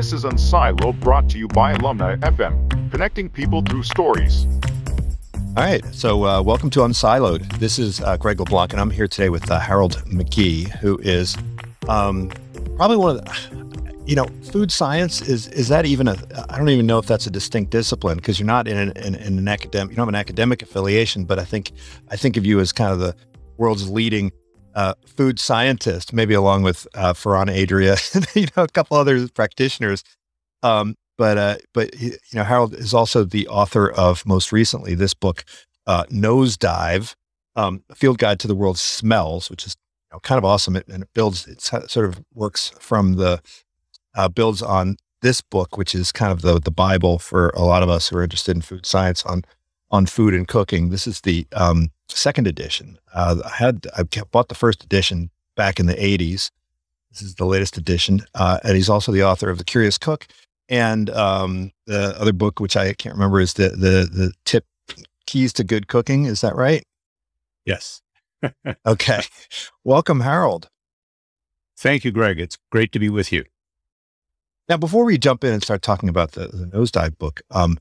This is Unsiloed, brought to you by Alumni FM, connecting people through stories. All right, so uh, welcome to Unsiloed. This is uh, Greg LaBlanc, and I'm here today with uh, Harold McGee, who is um, probably one of the, you know, food science is is that even a? I don't even know if that's a distinct discipline because you're not in an, in, in an academic, you don't have an academic affiliation, but I think I think of you as kind of the world's leading uh, food scientist, maybe along with uh, Ferran Adria, you know, a couple other practitioners. Um, but uh, but you know, Harold is also the author of most recently this book, uh, Nosedive, um, a field guide to the world's smells, which is you know, kind of awesome. It, and it builds, it sort of works from the uh, builds on this book, which is kind of the the Bible for a lot of us who are interested in food science on on food and cooking. This is the um, second edition. Uh, I had I bought the first edition back in the '80s. This is the latest edition, uh, and he's also the author of The Curious Cook and um, the other book, which I can't remember, is the the the tip keys to good cooking. Is that right? Yes. okay. Welcome, Harold. Thank you, Greg. It's great to be with you. Now, before we jump in and start talking about the, the nosedive book, um,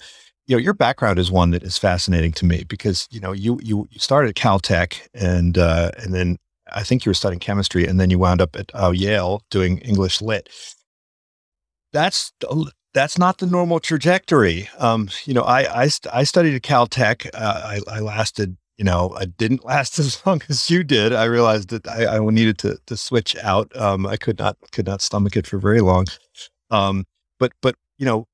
you know, your background is one that is fascinating to me because you know you you, you started at Caltech and uh, and then I think you were studying chemistry and then you wound up at uh, Yale doing English Lit. That's that's not the normal trajectory. Um, you know, I I, I studied at Caltech. Uh, I, I lasted. You know, I didn't last as long as you did. I realized that I, I needed to to switch out. Um, I could not could not stomach it for very long. Um, but but you know,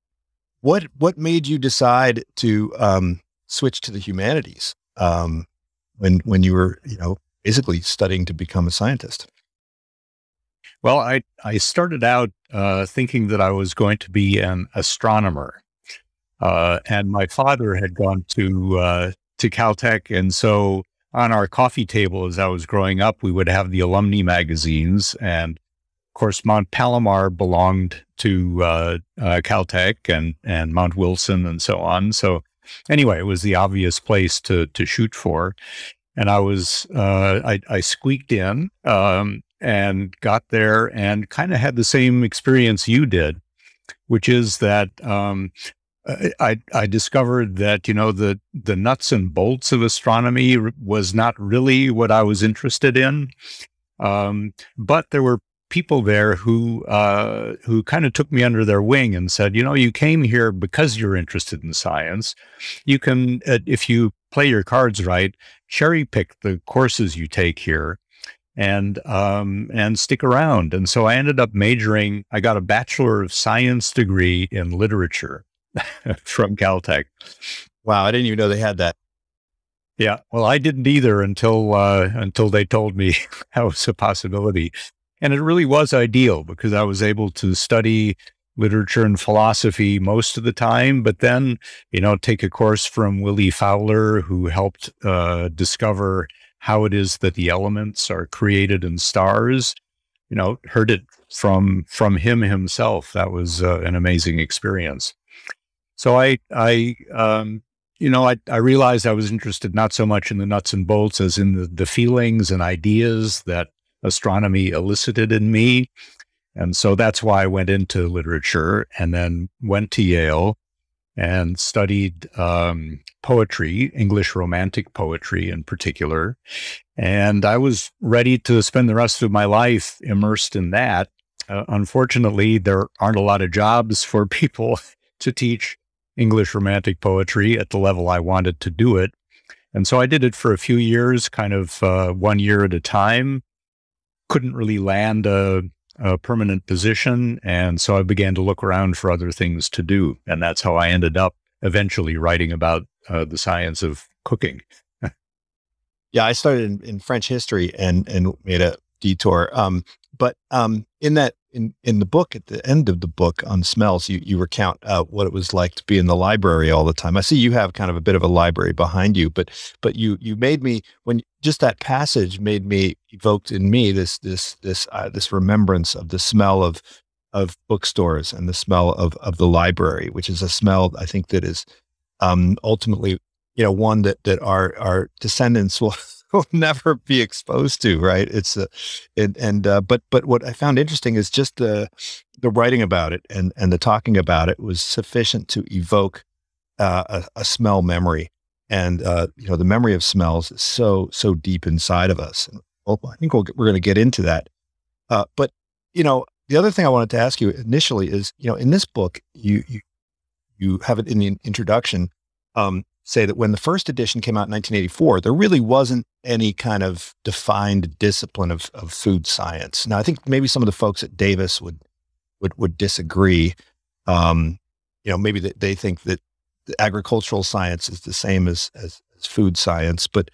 what what made you decide to um, switch to the humanities um, when when you were you know basically studying to become a scientist? Well, I I started out uh, thinking that I was going to be an astronomer, uh, and my father had gone to uh, to Caltech, and so on our coffee table as I was growing up, we would have the alumni magazines, and course, Mount Palomar belonged to uh, uh, Caltech and and Mount Wilson and so on. So anyway, it was the obvious place to to shoot for, and I was uh, I, I, squeaked in um, and got there and kind of had the same experience you did, which is that um, I, I discovered that you know the the nuts and bolts of astronomy was not really what I was interested in. Um, but there were people there who uh, who kind of took me under their wing and said, you know, you came here because you're interested in science. You can, uh, if you play your cards right, cherry pick the courses you take here, and um, and stick around. And so I ended up majoring. I got a bachelor of science degree in literature from Caltech. Wow, I didn't even know they had that. Yeah, well, I didn't either until uh, until they told me that was a possibility. And it really was ideal because I was able to study literature and philosophy most of the time, but then, you know, take a course from Willie Fowler, who helped uh, discover how it is that the elements are created in stars. You know, heard it from from him himself. That was uh, an amazing experience. So I, I, um, you know, I, I realized I was interested not so much in the nuts and bolts as in the, the feelings and ideas that astronomy elicited in me. And so that's why I went into literature and then went to Yale and studied um, poetry, English Romantic poetry in particular. And I was ready to spend the rest of my life immersed in that. Uh, unfortunately, there aren't a lot of jobs for people to teach English Romantic poetry at the level I wanted to do it. And so I did it for a few years, kind of uh, one year at a time couldn't really land a, a, permanent position. And so I began to look around for other things to do. And that's how I ended up eventually writing about uh, the science of cooking. yeah, I started in, in, French history and, and made a detour. Um, but um, in that in in the book at the end of the book on smells you you recount uh, what it was like to be in the library all the time. I see you have kind of a bit of a library behind you but but you you made me when just that passage made me evoked in me this this this uh, this remembrance of the smell of of bookstores and the smell of of the library which is a smell i think that is um ultimately you know one that that our our descendants will will never be exposed to, right? It's a, and, and uh, but but what I found interesting is just the the writing about it and and the talking about it was sufficient to evoke uh, a, a, smell memory, and uh, you know the memory of smells is so so deep inside of us. And, well, I think we we are going to get into that, uh, but you know the other thing I wanted to ask you initially is you know in this book you you you have it in the introduction um, say that when the first edition came out in 1984, there really wasn't any kind of defined discipline of, of food science. Now, I think maybe some of the folks at Davis would would would disagree. Um, you know, maybe that they think that agricultural science is the same as as, as food science, but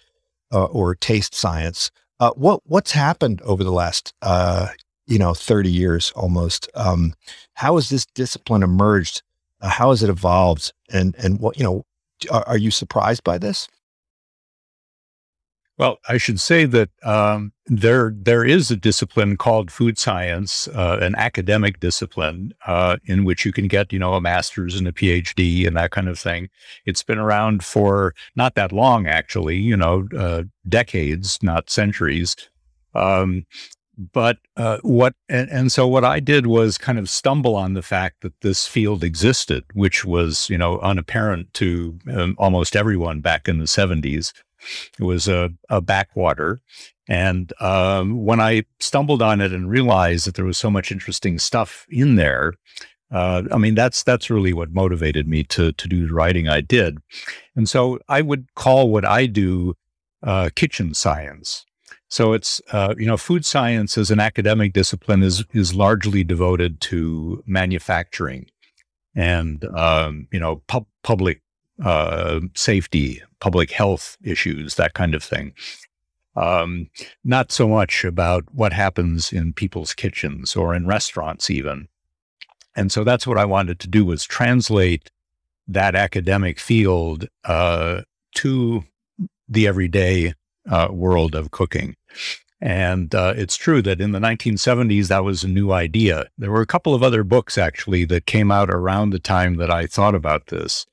uh, or taste science. Uh, what what's happened over the last uh, you know 30 years almost? Um, how has this discipline emerged? Uh, how has it evolved? And and what you know are, are you surprised by this? Well, I should say that um, there there is a discipline called food science, uh, an academic discipline uh, in which you can get you know a master's and a PhD and that kind of thing. It's been around for not that long, actually, you know, uh, decades, not centuries. Um, but uh, what and, and, so what I did was kind of stumble on the fact that this field existed, which was you know unapparent to um, almost everyone back in the seventies. It was a, a backwater, and um, when I stumbled on it and realized that there was so much interesting stuff in there, uh, I mean that's that's really what motivated me to to do the writing I did, and so I would call what I do uh, kitchen science. So it's uh, you know food science as an academic discipline is is largely devoted to manufacturing and um, you know pu- public uh, safety, public health issues, that kind of thing. Um, not so much about what happens in people's kitchens or in restaurants even. And so that's what I wanted to do was translate that academic field uh, to the everyday uh, world of cooking. And uh, it's true that in the 1970s, that was a new idea. There were a couple of other books actually that came out around the time that I thought about this.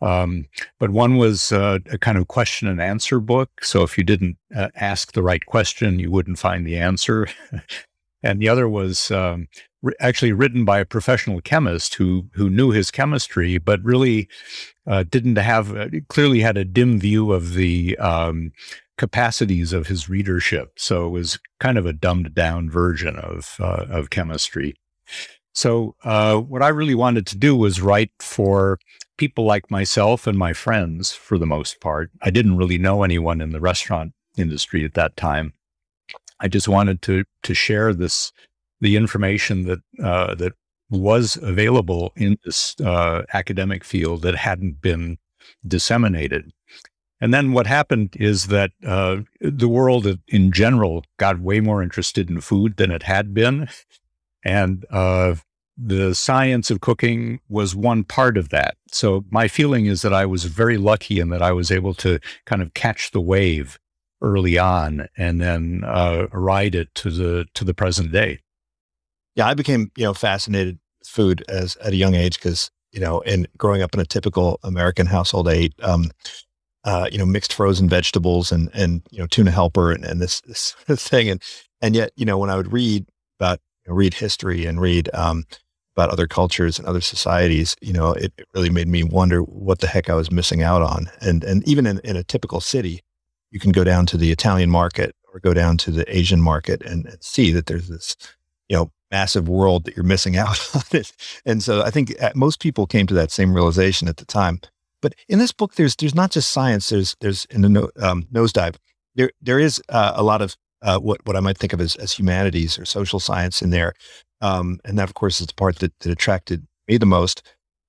Um, but one was uh, a kind of question and answer book. So if you didn't uh, ask the right question, you wouldn't find the answer. and the other was um, actually written by a professional chemist who who knew his chemistry, but really uh, didn't have uh, clearly had a dim view of the um, capacities of his readership. So it was kind of a dumbed down version of uh, of chemistry. So uh, what I really wanted to do was write for people like myself and my friends, for the most part. I didn't really know anyone in the restaurant industry at that time. I just wanted to to share this the information that uh, that was available in this uh, academic field that hadn't been disseminated. And then what happened is that uh, the world in general got way more interested in food than it had been. And uh, the science of cooking was one part of that. So my feeling is that I was very lucky in that I was able to kind of catch the wave early on and then uh, ride it to the to the present day. Yeah, I became you know fascinated with food as at a young age because you know, in growing up in a typical American household, I ate um, uh, you know, mixed frozen vegetables and, and, you know, tuna helper and, and this, this thing. And, and yet, you know, when I would read about, you know, read history and read, um, about other cultures and other societies, you know, it, it, really made me wonder what the heck I was missing out on. And, and even in, in a typical city, you can go down to the Italian market or go down to the Asian market and, and see that there's this, you know, massive world that you're missing out on. and so I think uh, most people came to that same realization at the time. But in this book, there's there's not just science. There's there's in the no, um, nosedive. There there is uh, a lot of uh, what what I might think of as as humanities or social science in there, um, and that of course is the part that, that attracted me the most.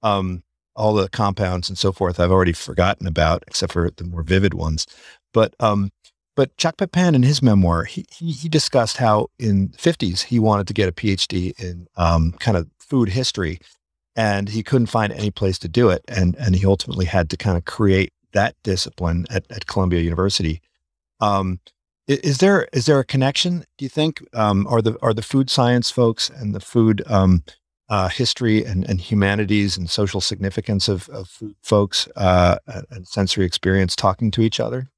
Um, all the compounds and so forth I've already forgotten about, except for the more vivid ones. But um, but Jacques Pepin in his memoir, he, he, he discussed how in the 50s he wanted to get a PhD in um, kind of food history and he couldn't find any place to do it. And, and he ultimately had to kind of create that discipline at, at Columbia University. Um, is there is there a connection? Do you think um, are the are the food science folks and the food um, uh, history and, and humanities and social significance of, of food folks uh, and sensory experience talking to each other?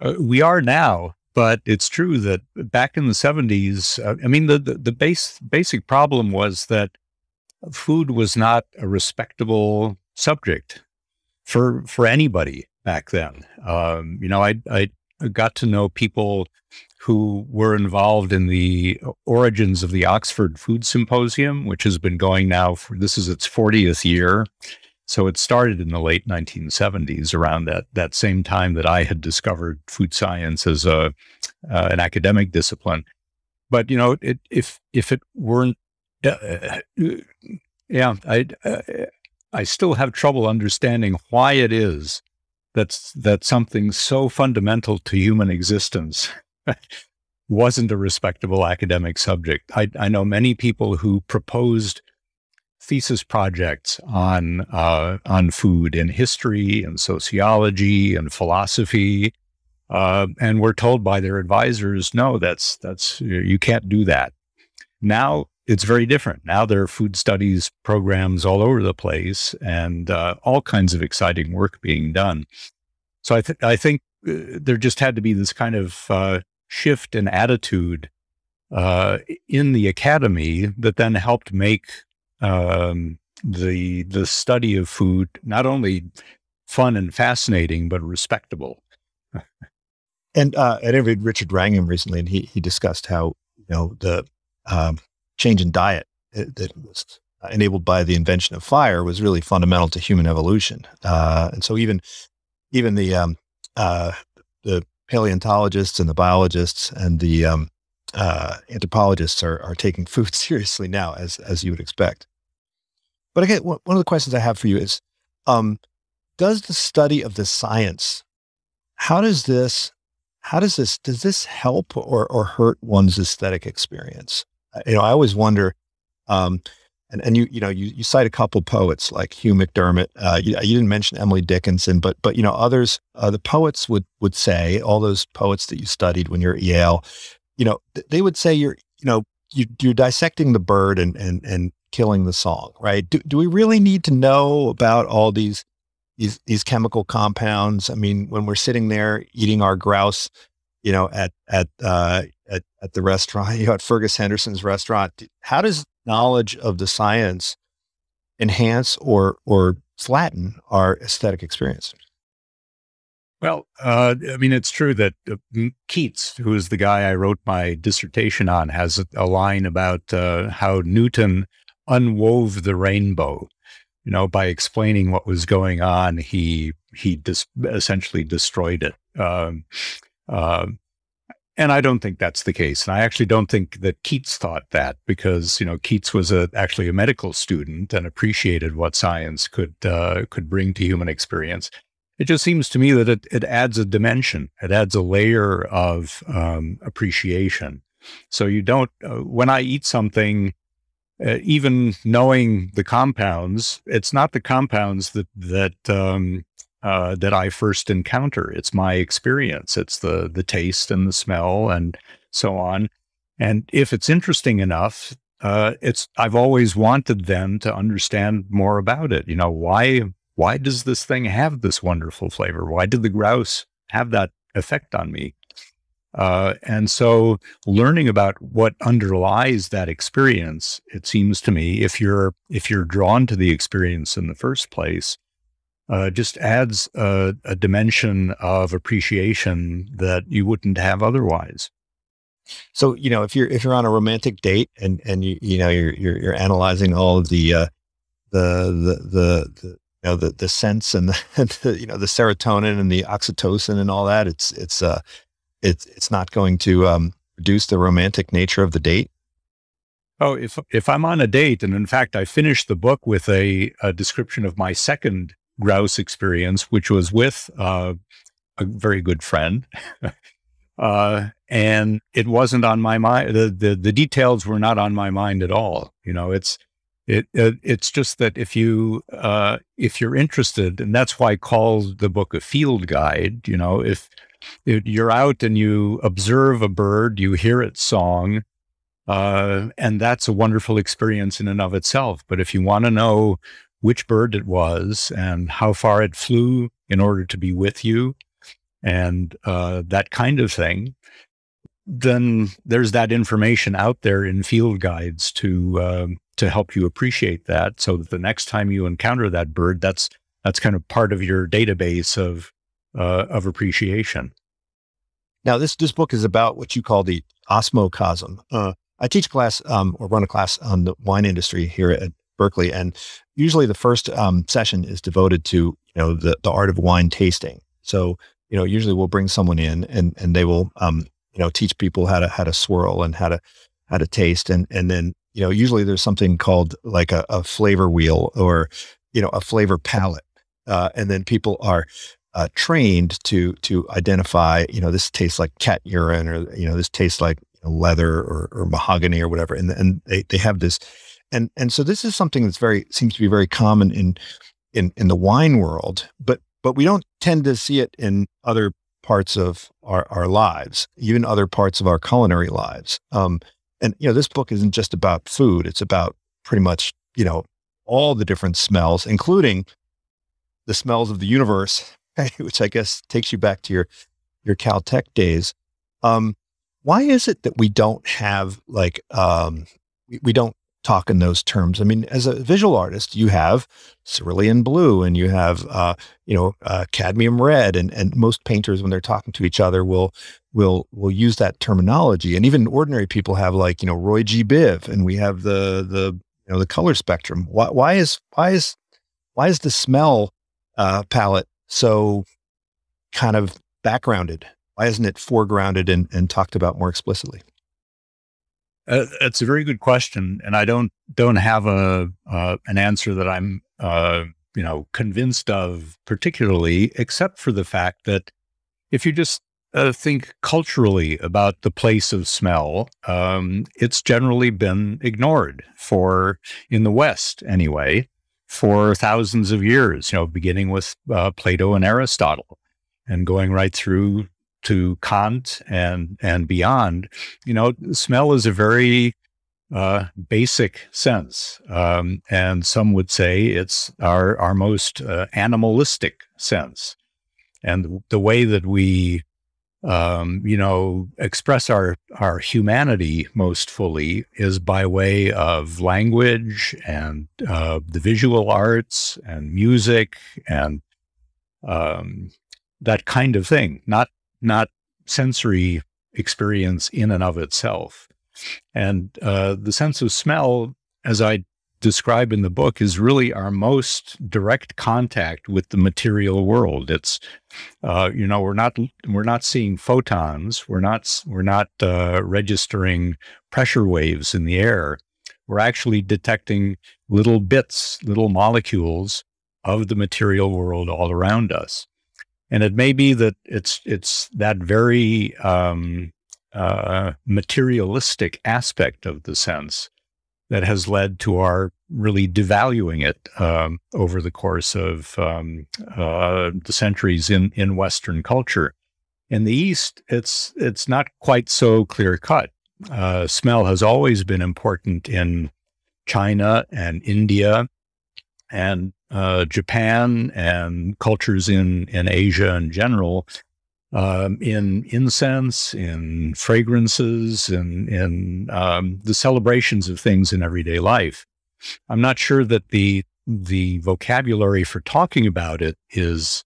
Uh, we are now, but it's true that back in the 70s, uh, I mean, the, the, the base, basic problem was that food was not a respectable subject for, for anybody back then. Um, you know, I, I got to know people who were involved in the origins of the Oxford Food Symposium, which has been going now for this is its 40th year. So it started in the late 1970s, around that that same time that I had discovered food science as a uh, an academic discipline. But you know, it, if if it weren't, uh, uh yeah, I uh, I still have trouble understanding why it is that's that something so fundamental to human existence wasn't a respectable academic subject. I, I, know many people who proposed thesis projects on uh, on food in history and sociology and philosophy, uh, and were told by their advisors, "No, that's that's you can't do that." Now it's very different. Now there are food studies programs all over the place, and uh, all kinds of exciting work being done. So I, th- I think uh, there just had to be this kind of uh, shift in attitude uh, in the academy that then helped make um, the the study of food not only fun and fascinating but respectable. and uh, I interviewed Richard Wrangham recently, and he he discussed how you know the um, change in diet uh, that was enabled by the invention of fire was really fundamental to human evolution. Uh, and so even even the um, uh, the paleontologists and the biologists and the um, uh, anthropologists are, are taking food seriously now, as as you would expect. But again, one of the questions I have for you is, um, does the study of the science, how does this, how does this, does this help or or hurt one's aesthetic experience? You know, I always wonder. Um, and and you you know you you cite a couple poets like Hugh MacDiarmid. Uh, you, you, didn't mention Emily Dickinson, but but you know others. Uh, the poets would would say all those poets that you studied when you're at Yale. You know they would say you're you know you, you're dissecting the bird and and and killing the song, right? Do do we really need to know about all these these these chemical compounds? I mean, when we're sitting there eating our grouse, you know, at at uh, at at the restaurant, you know, at Fergus Henderson's restaurant, how does knowledge of the science enhance or or flatten our aesthetic experience? Well, uh, I mean, it's true that uh, Keats, who is the guy I wrote my dissertation on, has a, line about uh, how Newton unwove the rainbow. You know, by explaining what was going on, he he dis- essentially destroyed it. Um, uh, and I don't think that's the case. And I actually don't think that Keats thought that because, you know, Keats was a, actually a medical student and appreciated what science could, uh, could bring to human experience. It just seems to me that it, it adds a dimension. It adds a layer of um, appreciation. So you don't, uh, when I eat something, uh, even knowing the compounds, it's not the compounds that, that, um, uh, that I first encounter. It's my experience. It's the the taste and the smell and so on. And if it's interesting enough, uh, it's I've always wanted them to understand more about it. You know why why does this thing have this wonderful flavor? Why did the grouse have that effect on me? Uh, and so learning about what underlies that experience, it seems to me, if you're if you're drawn to the experience in the first place, uh, just adds a, a, dimension of appreciation that you wouldn't have otherwise. So you know, if you're if you're on a romantic date and and you you know you're you're, you're analyzing all of the uh, the the the, the you know the the scents and the, the, you know the serotonin and the oxytocin and all that, it's it's uh it's it's not going to um, reduce the romantic nature of the date. Oh, if if I'm on a date, and in fact, I finished the book with a, a description of my second grouse experience, which was with uh, a very good friend. uh, and it wasn't on my mind. The, the, the details were not on my mind at all. You know, it's, it, it it's just that if you, uh, if you're interested, and that's why I call the book a field guide, you know, if, if you're out and you observe a bird, you hear its song, uh, and that's a wonderful experience in and of itself. But if you want to know which bird it was and how far it flew in order to be with you, and uh, that kind of thing, then there's that information out there in field guides to um, to help you appreciate that, so that the next time you encounter that bird, that's that's kind of part of your database of uh, of appreciation. Now, this this book is about what you call the osmocosm. Uh, I teach class um, or run a class on the wine industry here at Berkeley, and usually the first um, session is devoted to you know the the art of wine tasting. So you know usually we'll bring someone in and and they will um, you know teach people how to how to swirl and how to how to taste. And and then you know usually there's something called like a, a flavor wheel or you know a flavor palette, uh, and then people are uh, trained to to identify, you know, this tastes like cat urine, or you know, this tastes like leather or, or, mahogany or whatever, and and they they have this, and and so this is something that's very seems to be very common in in in the wine world, but but we don't tend to see it in other parts of our our lives, even other parts of our culinary lives. Um, and you know, this book isn't just about food; it's about pretty much you know all the different smells, including the smells of the universe which I guess takes you back to your your Caltech days. Um, why is it that we don't have like um, we, we, don't talk in those terms? I mean, as a visual artist, you have cerulean blue and you have uh, you know uh, cadmium red, and and most painters when they're talking to each other will will will use that terminology, and even ordinary people have like you know Roy G. Biv, and we have the the you know the color spectrum. Why why is why is why is the smell uh, palette so kind of backgrounded? Why isn't it foregrounded and, and talked about more explicitly? Uh, it's a very good question, and I don't don't have a uh, an answer that I'm uh, you know convinced of particularly, except for the fact that if you just uh, think culturally about the place of smell, um, it's generally been ignored for in the West anyway for thousands of years, you know, beginning with uh, Plato and Aristotle and going right through to Kant and, and beyond. You know, smell is a very uh, basic sense. Um, and some would say it's our, our most uh, animalistic sense. And the way that we um, you know, express our our humanity most fully is by way of language and uh, the visual arts and music and um, that kind of thing. Not not sensory experience in and of itself. And uh, the sense of smell, as I describe in the book is really our most direct contact with the material world. It's, uh, you know, we're not we're not seeing photons. We're not we're not uh, registering pressure waves in the air. We're actually detecting little bits, little molecules of the material world all around us. And it may be that it's it's that very um, uh, materialistic aspect of the sense that has led to our really devaluing it um, over the course of um, uh, the centuries in in Western culture. In the East, it's it's not quite so clear cut. Uh, smell has always been important in China and India and uh, Japan and cultures in in Asia in general um, in incense, in fragrances, in, in um, the celebrations of things in everyday life. I'm not sure that the the vocabulary for talking about it is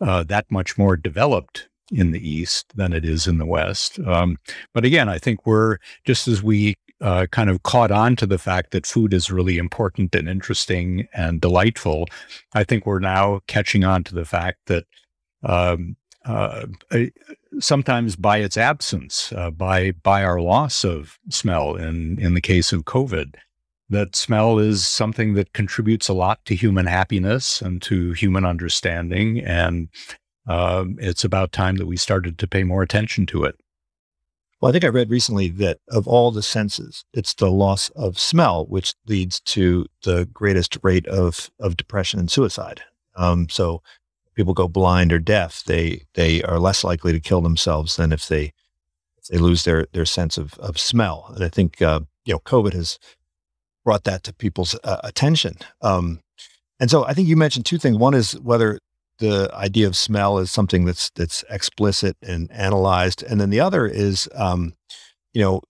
uh, that much more developed in the East than it is in the West. Um, but again, I think we're just as we uh, kind of caught on to the fact that food is really important and interesting and delightful. I think we're now catching on to the fact that um, uh, sometimes by its absence, uh, by by our loss of smell. In in the case of COVID, that smell is something that contributes a lot to human happiness and to human understanding, and uh, it's about time that we started to pay more attention to it. Well, I think I read recently that of all the senses, it's the loss of smell which leads to the greatest rate of of depression and suicide. Um, so people go blind or deaf, they they are less likely to kill themselves than if they if they lose their their sense of of smell. And I think uh, you know COVID has brought that to people's uh, attention. Um, and so I think you mentioned two things. One is whether the idea of smell is something that's that's explicit and analyzed, and then the other is, um, you know,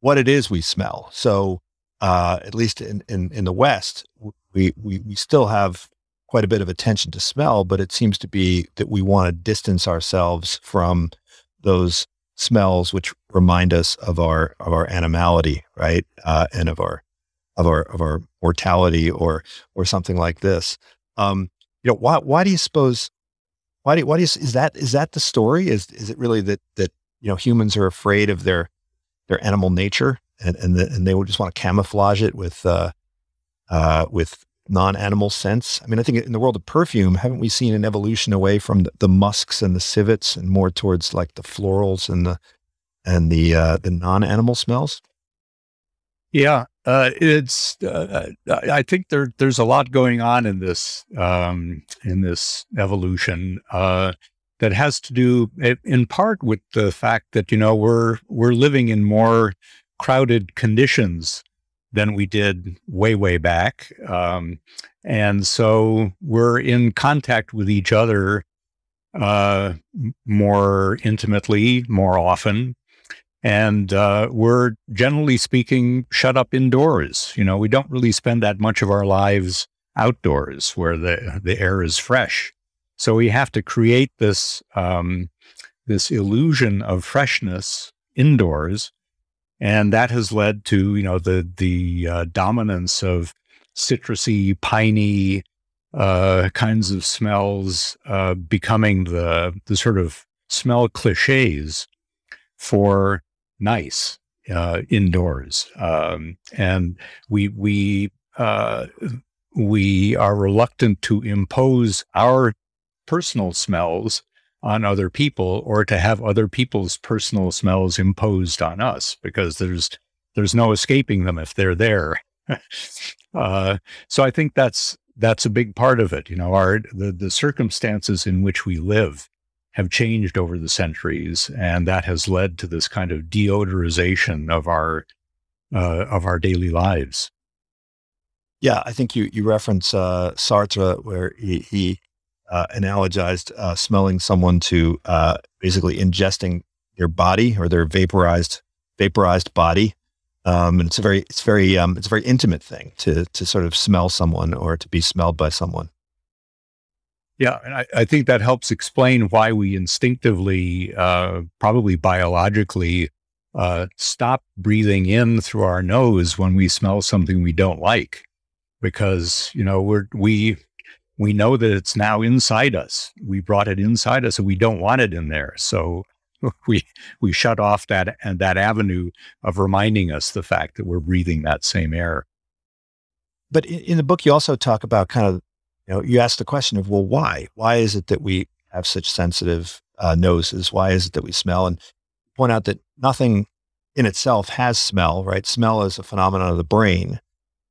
what it is we smell. So, uh, at least in, in in the West, we we we still have quite a bit of attention to smell, but it seems to be that we want to distance ourselves from those smells which remind us of our of our animality, right, uh, and of our of our of our mortality or or something like this. Um, you know, why why do you suppose why do why do you, is that is that the story? Is is it really that that you know humans are afraid of their their animal nature and and the, and they would just want to camouflage it with uh, uh, with non-animal scents? I mean, I think in the world of perfume, haven't we seen an evolution away from the, the musks and the civets and more towards like the florals and the and the uh, the non-animal smells? Yeah, uh, it's. Uh, I think there there's a lot going on in this um, in this evolution uh, that has to do in part with the fact that you know we're we're living in more crowded conditions than we did way way back, um, and so we're in contact with each other uh, more intimately, more often, and uh, we're generally speaking shut up indoors. You know, we don't really spend that much of our lives outdoors where the the air is fresh. So we have to create this um, this illusion of freshness indoors, and that has led to you know the the uh, dominance of citrusy, piney uh, kinds of smells uh, becoming the the sort of smell cliches for nice uh, indoors, um, and we we uh, we are reluctant to impose our personal smells on other people or to have other people's personal smells imposed on us because there's there's no escaping them if they're there. uh, so I think that's that's a big part of it. You know, our the the circumstances in which we live have changed over the centuries, and that has led to this kind of deodorization of our uh, of our daily lives. Yeah, I think you you reference uh, Sartre, where he, he uh, analogized uh, smelling someone to uh, basically ingesting their body or their vaporized vaporized body. Um, and it's a very it's very um, it's a very intimate thing to to sort of smell someone or to be smelled by someone. Yeah, and I, I, think that helps explain why we instinctively, uh, probably biologically, uh, stop breathing in through our nose when we smell something we don't like, because you know we're we we know that it's now inside us. We brought it inside us, and we don't want it in there. So we we shut off that and that avenue of reminding us the fact that we're breathing that same air. But in, in the book, you also talk about kind of you know, you ask the question of, well, why? Why is it that we have such sensitive uh, noses? Why is it that we smell? And point out that nothing in itself has smell, right? Smell is a phenomenon of the brain.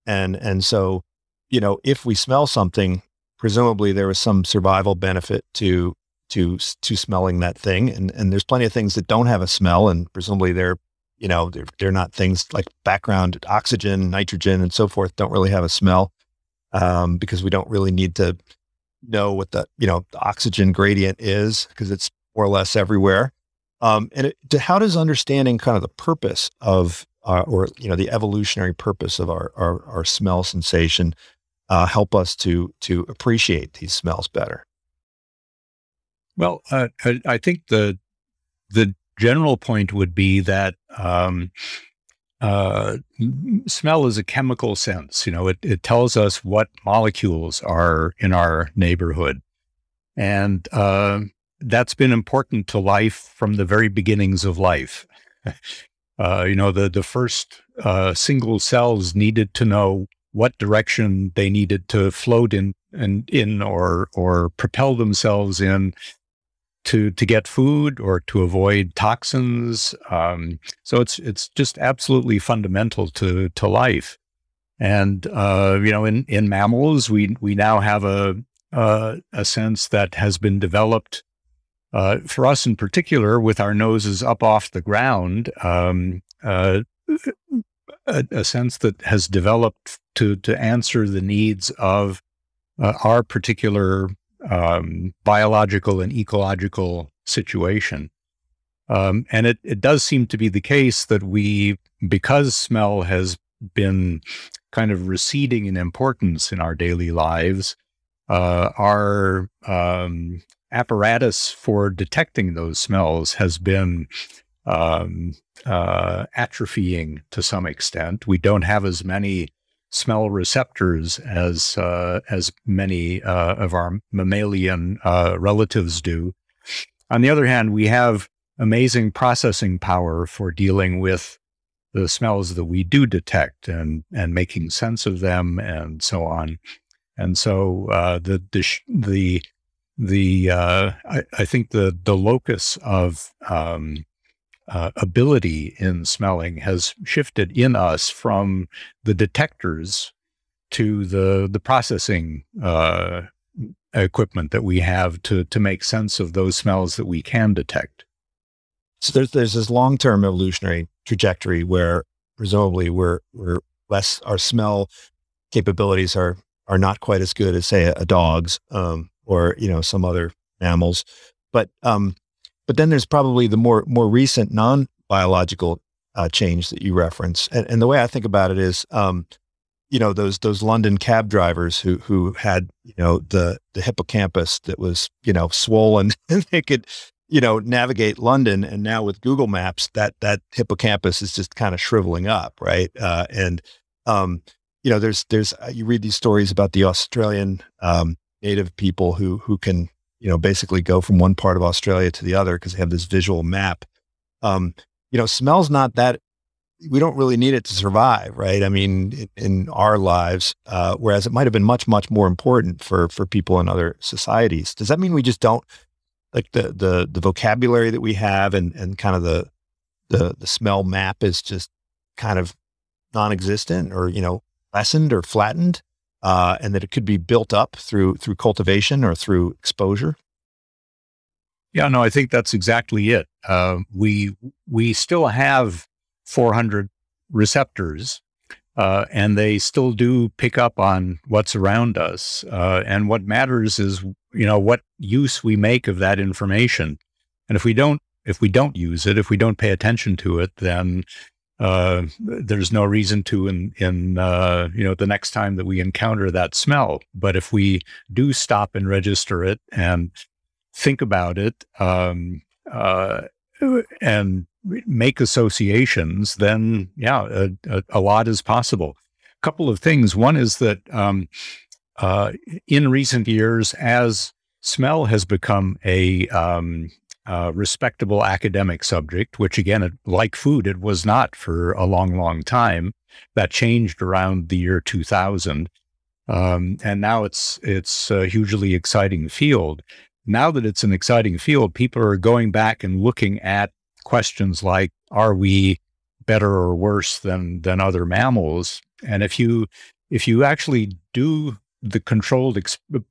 And, and so, you know, if we smell something, presumably there was some survival benefit to, to, to smelling that thing. And, and there's plenty of things that don't have a smell and presumably they're, you know, they're, they're not things like background oxygen, nitrogen, and so forth don't really have a smell um, because we don't really need to know what the you know the oxygen gradient is because it's more or less everywhere. Um, and it, to, how does understanding kind of the purpose of our, or you know the evolutionary purpose of our our, our smell sensation uh, help us to to appreciate these smells better? Well, uh, I, I, think the the general point would be that um, uh, smell is a chemical sense. You know, it, it tells us what molecules are in our neighborhood. And uh, that's been important to life from the very beginnings of life. uh, you know, the, the first uh, single cells needed to know what direction they needed to float in and in or or propel themselves in to to get food or to avoid toxins. Um, so it's it's just absolutely fundamental to to life. And uh, you know, in in mammals, we we now have a a sense that has been developed uh, for us in particular, with our noses up off the ground. Um, uh, a, a, sense that has developed to to answer the needs of uh, our particular um, biological and ecological situation. Um, and it, it does seem to be the case that we, because smell has been kind of receding in importance in our daily lives, uh, our um, apparatus for detecting those smells has been um, uh, atrophying to some extent. We don't have as many smell receptors as uh, as many uh, of our mammalian uh, relatives do. On the other hand, we have amazing processing power for dealing with the smells that we do detect and and making sense of them and so on. And so uh, the the the the uh, I, I, think the the locus of um, uh, ability in smelling has shifted in us from the detectors to the the processing uh, equipment that we have to to make sense of those smells that we can detect. So there's there's this long term evolutionary trajectory where presumably we're we're less our smell capabilities are are not quite as good as say a, a dog's um, or you know some other mammals, but um, but then there's probably the more more recent non biological uh, change that you reference, and, and, the way I think about it is, um, you know, those those London cab drivers who who had you know the the hippocampus that was you know swollen, and they could you know navigate London, and now with Google Maps, that that hippocampus is just kind of shriveling up, right? Uh, and um, you know, there's there's uh, you read these stories about the Australian um, native people who who can you know, basically go from one part of Australia to the other because they have this visual map. Um, you know, smell's not that we don't really need it to survive, right? I mean, in, in our lives, uh, whereas it might have been much, much more important for for people in other societies. Does that mean we just don't like the the the vocabulary that we have and and kind of the the the smell map is just kind of non-existent or you know lessened or flattened? Uh, and that it could be built up through through cultivation or through exposure? Yeah, no, I think that's exactly it. Uh, we we still have 400 receptors, uh, and they still do pick up on what's around us. Uh, and what matters is, you know, what use we make of that information. And if we don't if we don't use it, if we don't pay attention to it, then uh, there's no reason to in in uh, you know the next time that we encounter that smell. But if we do stop and register it and think about it um, uh, and make associations, then yeah, a, a, a, lot is possible. A couple of things. One is that um, uh, in recent years, as smell has become a um, uh, respectable academic subject, which again, like food, it was not for a long, long time. That changed around the year 2000. Um, and now it's it's a hugely exciting field. Now that it's an exciting field, people are going back and looking at questions like, are we better or worse than than other mammals? And if you if you actually do the controlled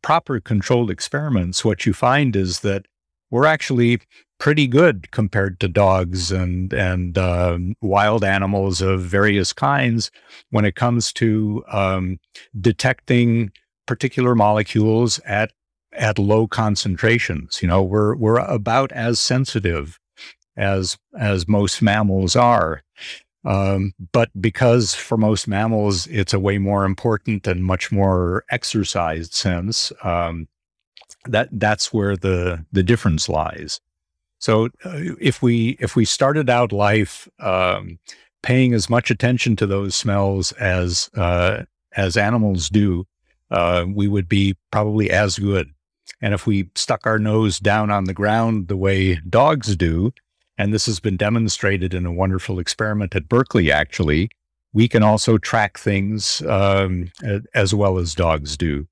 proper controlled experiments, what you find is that we're actually pretty good compared to dogs and and um, wild animals of various kinds when it comes to um, detecting particular molecules at at low concentrations. You know, we're we're about as sensitive as as most mammals are. Um, but because for most mammals, it's a way more important and much more exercised sense. Um, that that's where the the difference lies. So uh, if we if we started out life um, paying as much attention to those smells as uh, as animals do, uh, we would be probably as good. And if we stuck our nose down on the ground the way dogs do, and this has been demonstrated in a wonderful experiment at Berkeley, actually, we can also track things um, as well as dogs do.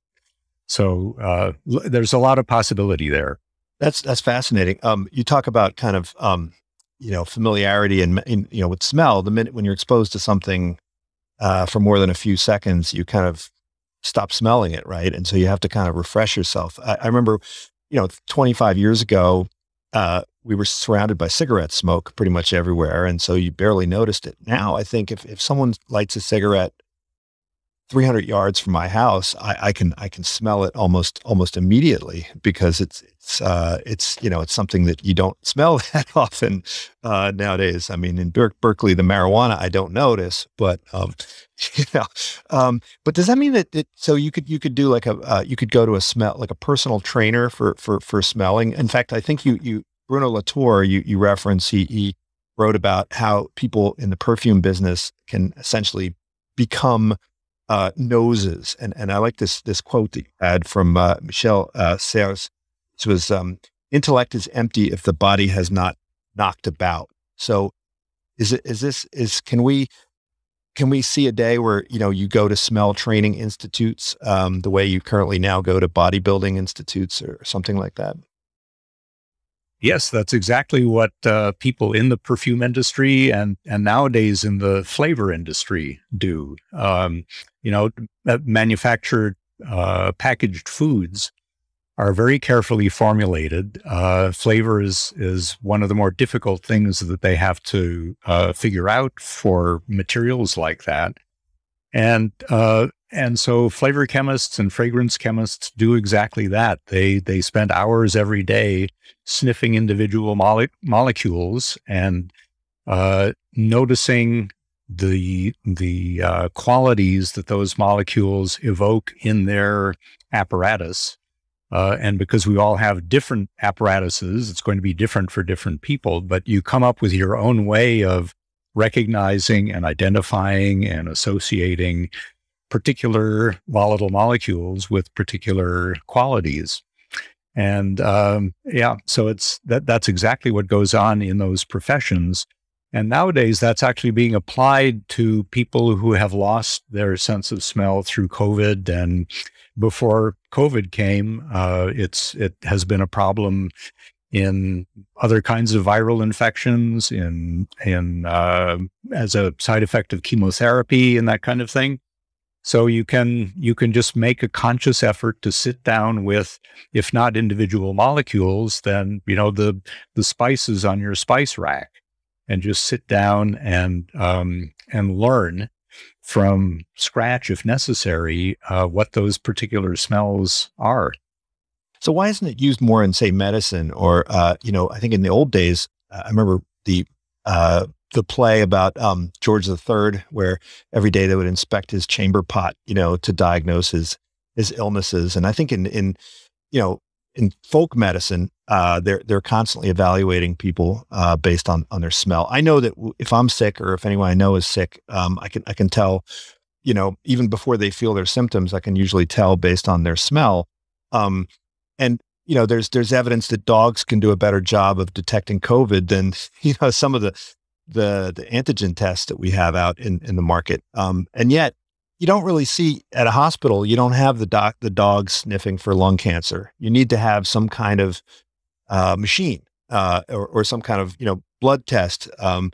So uh, there's a lot of possibility there. That's that's fascinating. Um, you talk about kind of um, you know familiarity and you know with smell. The minute when you're exposed to something uh, for more than a few seconds, you kind of stop smelling it, right? And so you have to kind of refresh yourself. I, I remember, you know, 25 years ago, uh, we were surrounded by cigarette smoke pretty much everywhere, and so you barely noticed it. Now, I think if if someone lights a cigarette 300 yards from my house, I, I, can I can smell it almost almost immediately because it's it's uh, it's you know it's something that you don't smell that often uh, nowadays. I mean, in Ber- Berkeley, the marijuana I don't notice, but um, you know, um, but does that mean that it, so you could you could do like a uh, you could go to a smell like a personal trainer for for for smelling? In fact, I think you you Bruno Latour you you reference he, he wrote about how people in the perfume business can essentially become uh, noses. And, and I like this, this quote that you had from uh, Michel uh, Serres. Was, um, intellect is empty if the body has not knocked about. So is it, is this, is, can we, can we see a day where, you know, you go to smell training institutes, um, the way you currently now go to bodybuilding institutes or something like that? Yes, that's exactly what uh, people in the perfume industry and and nowadays in the flavor industry do. Um, you know, manufactured uh, packaged foods are very carefully formulated. Uh, flavor is is one of the more difficult things that they have to uh, figure out for materials like that, and uh, and so flavor chemists and fragrance chemists do exactly that. They they spend hours every day sniffing individual mole- molecules and uh, noticing the the uh, qualities that those molecules evoke in their apparatus. Uh, and because we all have different apparatuses, it's going to be different for different people. But you come up with your own way of recognizing and identifying and associating particular volatile molecules with particular qualities. And um, yeah, so it's that that's exactly what goes on in those professions. And nowadays, that's actually being applied to people who have lost their sense of smell through COVID. And before COVID came, uh, it's it has been a problem in other kinds of viral infections, in in uh, as a side effect of chemotherapy and that kind of thing. So you can you can just make a conscious effort to sit down with, if not individual molecules, then you know the the spices on your spice rack, and just sit down and um, and learn from scratch, if necessary, uh, what those particular smells are. So why isn't it used more in, say, medicine or, uh, you know, I think in the old days, uh, I remember the uh, the play about um, George III, where every day they would inspect his chamber pot, you know, to diagnose his his illnesses. And I think in in you know in folk medicine, uh, they're they're constantly evaluating people uh, based on on their smell. I know that if I'm sick or if anyone I know is sick, um, I can I can tell, you know, even before they feel their symptoms, I can usually tell based on their smell. Um, and you know, there's there's evidence that dogs can do a better job of detecting COVID than you know some of the the the antigen tests that we have out in in the market. Um, and yet, you don't really see at a hospital. You don't have the doc the dog sniffing for lung cancer. You need to have some kind of uh, machine uh, or, or some kind of you know blood test. Um,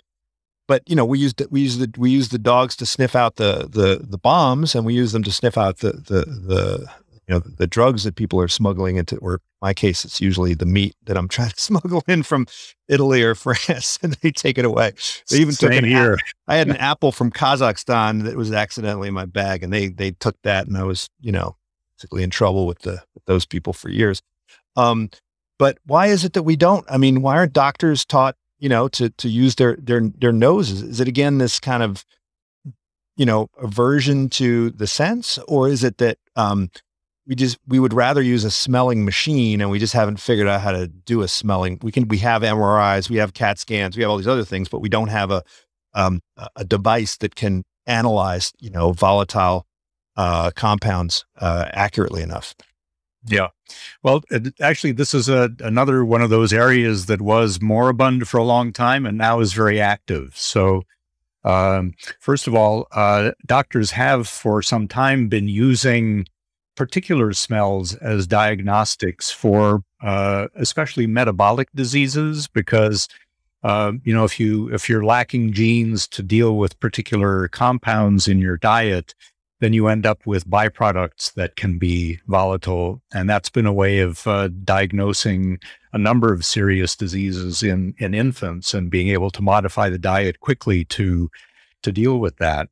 but you know we use the, we use the we use the dogs to sniff out the the the bombs, and we use them to sniff out the the the you know the drugs that people are smuggling into or my case it's usually the meat that i'm trying to smuggle in from italy or france and they take it away. They even Same took it here. I had an apple from kazakhstan that was accidentally in my bag and they they took that and i was you know basically in trouble with the with those people for years. Um but why is it that we don't? I mean why aren't doctors taught you know to to use their their their noses? Is it again this kind of you know aversion to the sense or is it that um we just we would rather use a smelling machine and we just haven't figured out how to do a smelling we can we have mris we have cat scans we have all these other things but we don't have a um, a device that can analyze you know volatile uh, compounds uh, accurately enough. Yeah. Well it, actually this is a, another one of those areas that was moribund for a long time and now is very active. So um, first of all uh, doctors have for some time been using particular smells as diagnostics for uh, especially metabolic diseases because uh, you know if you if you're lacking genes to deal with particular compounds in your diet then you end up with byproducts that can be volatile. And that's been a way of uh, diagnosing a number of serious diseases in in infants and being able to modify the diet quickly to to deal with that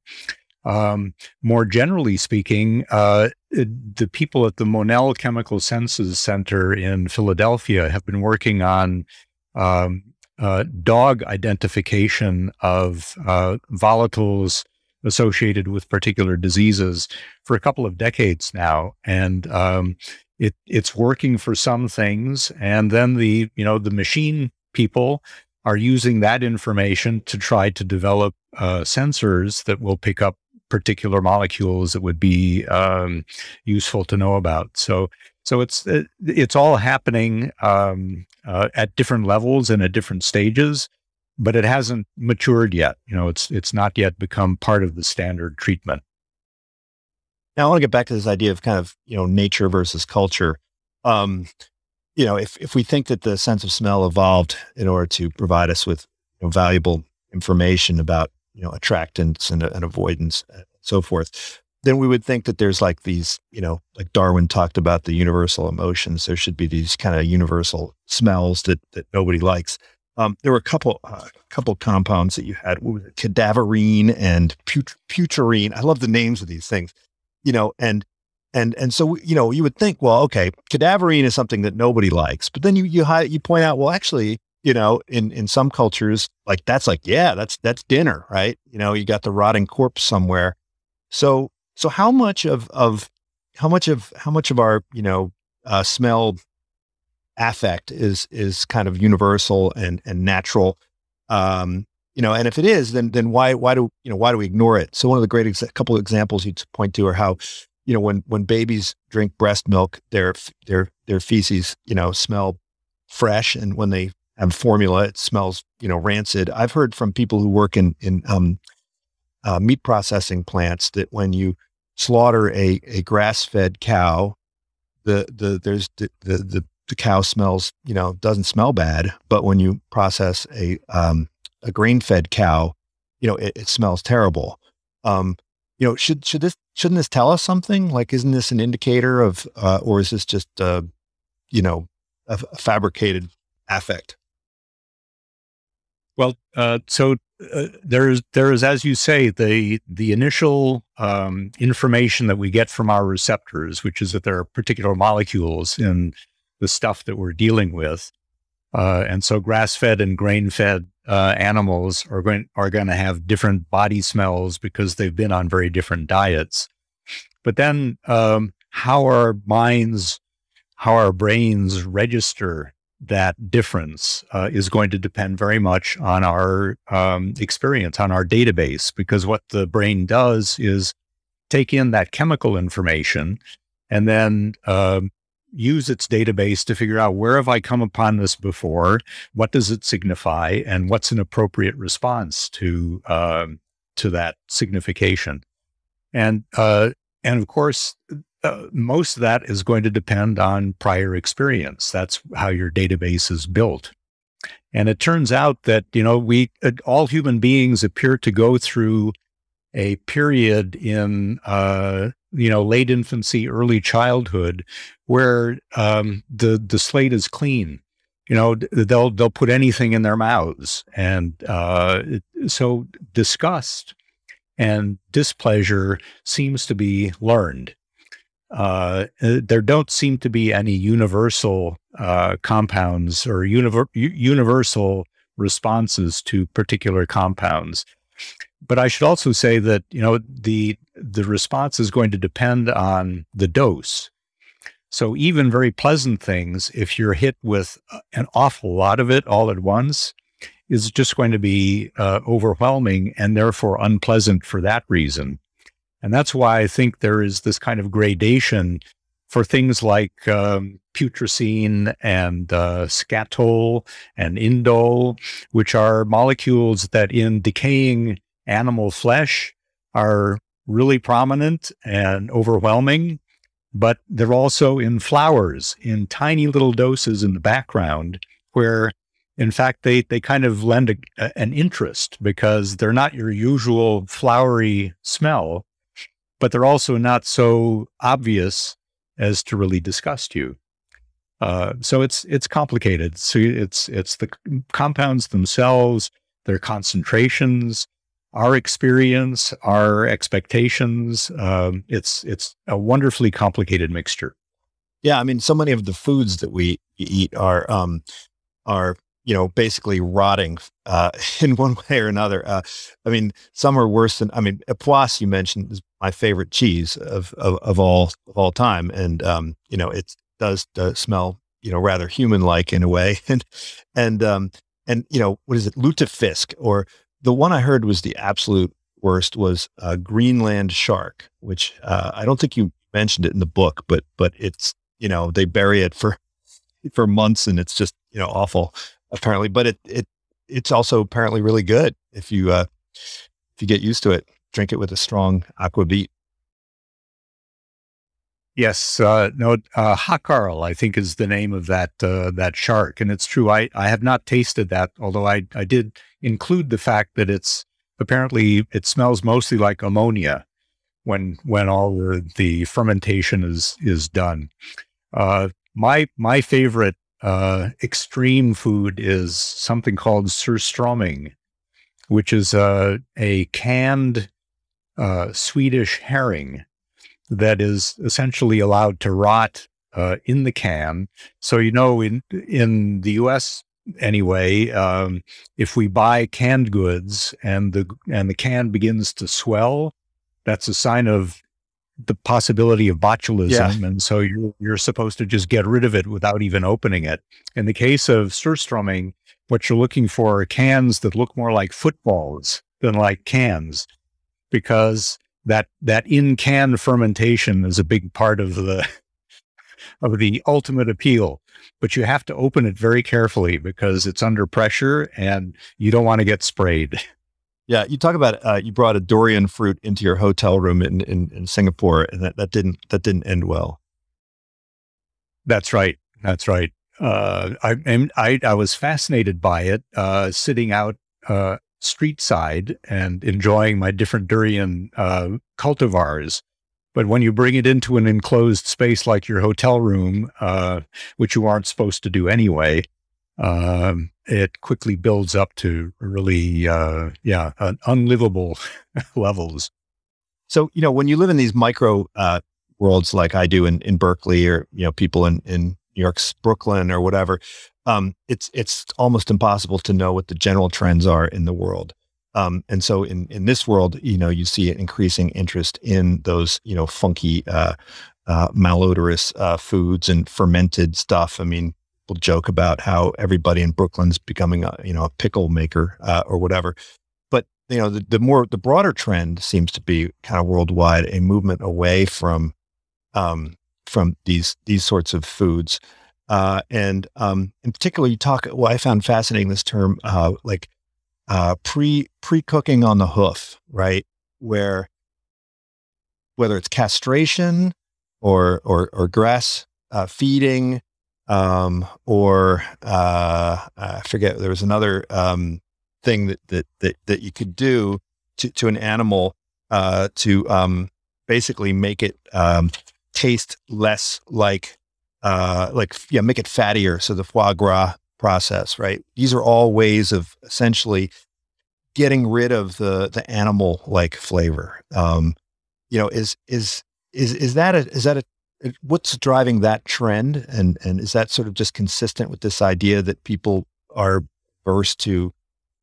Um, more generally speaking, uh, the people at the Monell Chemical Senses Center in Philadelphia have been working on um, uh, dog identification of uh, volatiles associated with particular diseases for a couple of decades now, and um, it, it's working for some things. And then the you know the machine people are using that information to try to develop uh, sensors that will pick up particular molecules that would be um, useful to know about. So, so it's it, it's all happening um, uh, at different levels and at different stages, but it hasn't matured yet. You know, it's it's not yet become part of the standard treatment. Now, I want to get back to this idea of kind of you know nature versus culture. Um, you know, if if we think that the sense of smell evolved in order to provide us with you know, valuable information about you know, attractants and, and avoidance and so forth, then we would think that there's like these, you know, like Darwin talked about the universal emotions. There should be these kind of universal smells that that nobody likes. Um, there were a couple uh, couple compounds that you had, what was it, cadaverine and put- putrine. I love the names of these things, you know, and and and so you know you would think, well, okay, cadaverine is something that nobody likes, but then you you you point out, well, actually, you know, in in some cultures, like that's like, yeah, that's that's dinner, right? You know, you got the rotting corpse somewhere. So so how much of of how much of how much of our you know uh, smell affect is is kind of universal and and natural, um, you know, and if it is, then then why why do you know why do we ignore it? So one of the great ex- couple of examples you point to are how you know when when babies drink breast milk, their their their feces you know smell fresh, and when they formula. It smells, you know, rancid. I've heard from people who work in in um, uh, meat processing plants that when you slaughter a a grass fed cow, the the there's the, the the the cow smells, you know, doesn't smell bad, but when you process a um, a grain fed cow, you know, it, it smells terrible. Um, you know, should should this shouldn't this tell us something? Like, isn't this an indicator of, uh, or is this just, uh, you know, a, a fabricated affect? Well, uh, so uh, there is there is, as you say, the the initial um, information that we get from our receptors, which is that there are particular molecules in the stuff that we're dealing with, uh, and so grass-fed and grain-fed uh, animals are going are going to have different body smells because they've been on very different diets. But then, um, how our minds, how our brains register that difference uh, is going to depend very much on our um, experience, on our database, because what the brain does is take in that chemical information and then uh, use its database to figure out where have I come upon this before, what does it signify, and what's an appropriate response to um, to that signification. And uh, and of course, uh, most of that is going to depend on prior experience. That's how your database is built. And it turns out that, you know, we, uh, all human beings appear to go through a period in, uh, you know, late infancy, early childhood where um, the, the slate is clean. You know, they'll, they'll put anything in their mouths. And uh, so disgust and displeasure seems to be learned uh, there don't seem to be any universal uh, compounds or univer- universal responses to particular compounds. But I should also say that you know the the response is going to depend on the dose. So even very pleasant things, if you're hit with uh, an awful lot of it all at once, is just going to be uh, overwhelming and therefore unpleasant for that reason. And that's why I think there is this kind of gradation for things like um, putrescine and uh, skatole and indole, which are molecules that in decaying animal flesh are really prominent and overwhelming, but they're also in flowers in tiny little doses in the background where in fact they they kind of lend a, an interest because they're not your usual flowery smell but they're also not so obvious as to really disgust you. Uh, so it's it's complicated. So it's it's the compounds themselves, their concentrations, our experience, our expectations. Um, it's it's a wonderfully complicated mixture. Yeah, I mean, so many of the foods that we eat are um, are you know basically rotting uh, in one way or another. Uh, I mean, some are worse than. I mean, Epoisse you mentioned is my favorite cheese of of, of all of all time, and um, you know it does, does smell you know rather human like in a way, and and um, and you know what is it, lutefisk or the one I heard was the absolute worst was a Greenland shark, which uh, I don't think you mentioned it in the book, but but it's you know they bury it for for months and it's just you know awful apparently. But it it it's also apparently really good if you uh, if you get used to it. Drink it with a strong aqua aquavit. Yes, uh, no, uh, Hakarl, I think is the name of that uh, that shark, and it's true. I, I have not tasted that, although I I did include the fact that it's apparently it smells mostly like ammonia when when all the, the fermentation is is done. Uh, my my favorite uh, extreme food is something called surströmming, which is a a canned uh, Swedish herring that is essentially allowed to rot uh, in the can. So you know, in in the U.S. anyway, um, if we buy canned goods and the and the can begins to swell, that's a sign of the possibility of botulism, yeah. and so you're you're supposed to just get rid of it without even opening it. In the case of surströmming, what you're looking for are cans that look more like footballs than like cans, because that that in can fermentation is a big part of the of the ultimate appeal. But you have to open it very carefully because it's under pressure and you don't want to get sprayed. Yeah you talk about uh, you brought a durian fruit into your hotel room in, in, in singapore and that, that didn't that didn't end well. That's right that's right. Uh, I, I, I was fascinated by it uh, sitting out uh, street side and enjoying my different durian uh, cultivars. But when you bring it into an enclosed space like your hotel room, uh, which you aren't supposed to do anyway, um, it quickly builds up to really, uh, yeah, unlivable levels. So, you know, when you live in these micro uh, worlds like I do in, in Berkeley or, you know, people in, in New York's Brooklyn or whatever, um, it's it's almost impossible to know what the general trends are in the world. Um, and so in in this world, you know, you see an increasing interest in those, you know, funky, uh, uh, malodorous uh, foods and fermented stuff. I mean, people joke about how everybody in Brooklyn's becoming a you know a pickle maker uh, or whatever. But you know, the, the more the broader trend seems to be kind of worldwide a movement away from um, from these these sorts of foods uh, and um, in particular, you talk. Well, I found fascinating this term, uh, like uh, pre pre cooking on the hoof, right? Where whether it's castration or or, or grass uh, feeding, um, or uh, I forget. There was another um, thing that that that that you could do to to an animal uh, to um, basically make it um, taste less like uh, like yeah, make it fattier. So the foie gras process, right? These are all ways of essentially getting rid of the the animal like flavor. Um, you know, is is is is that a is that a what's driving that trend and and is that sort of just consistent with this idea that people are versed to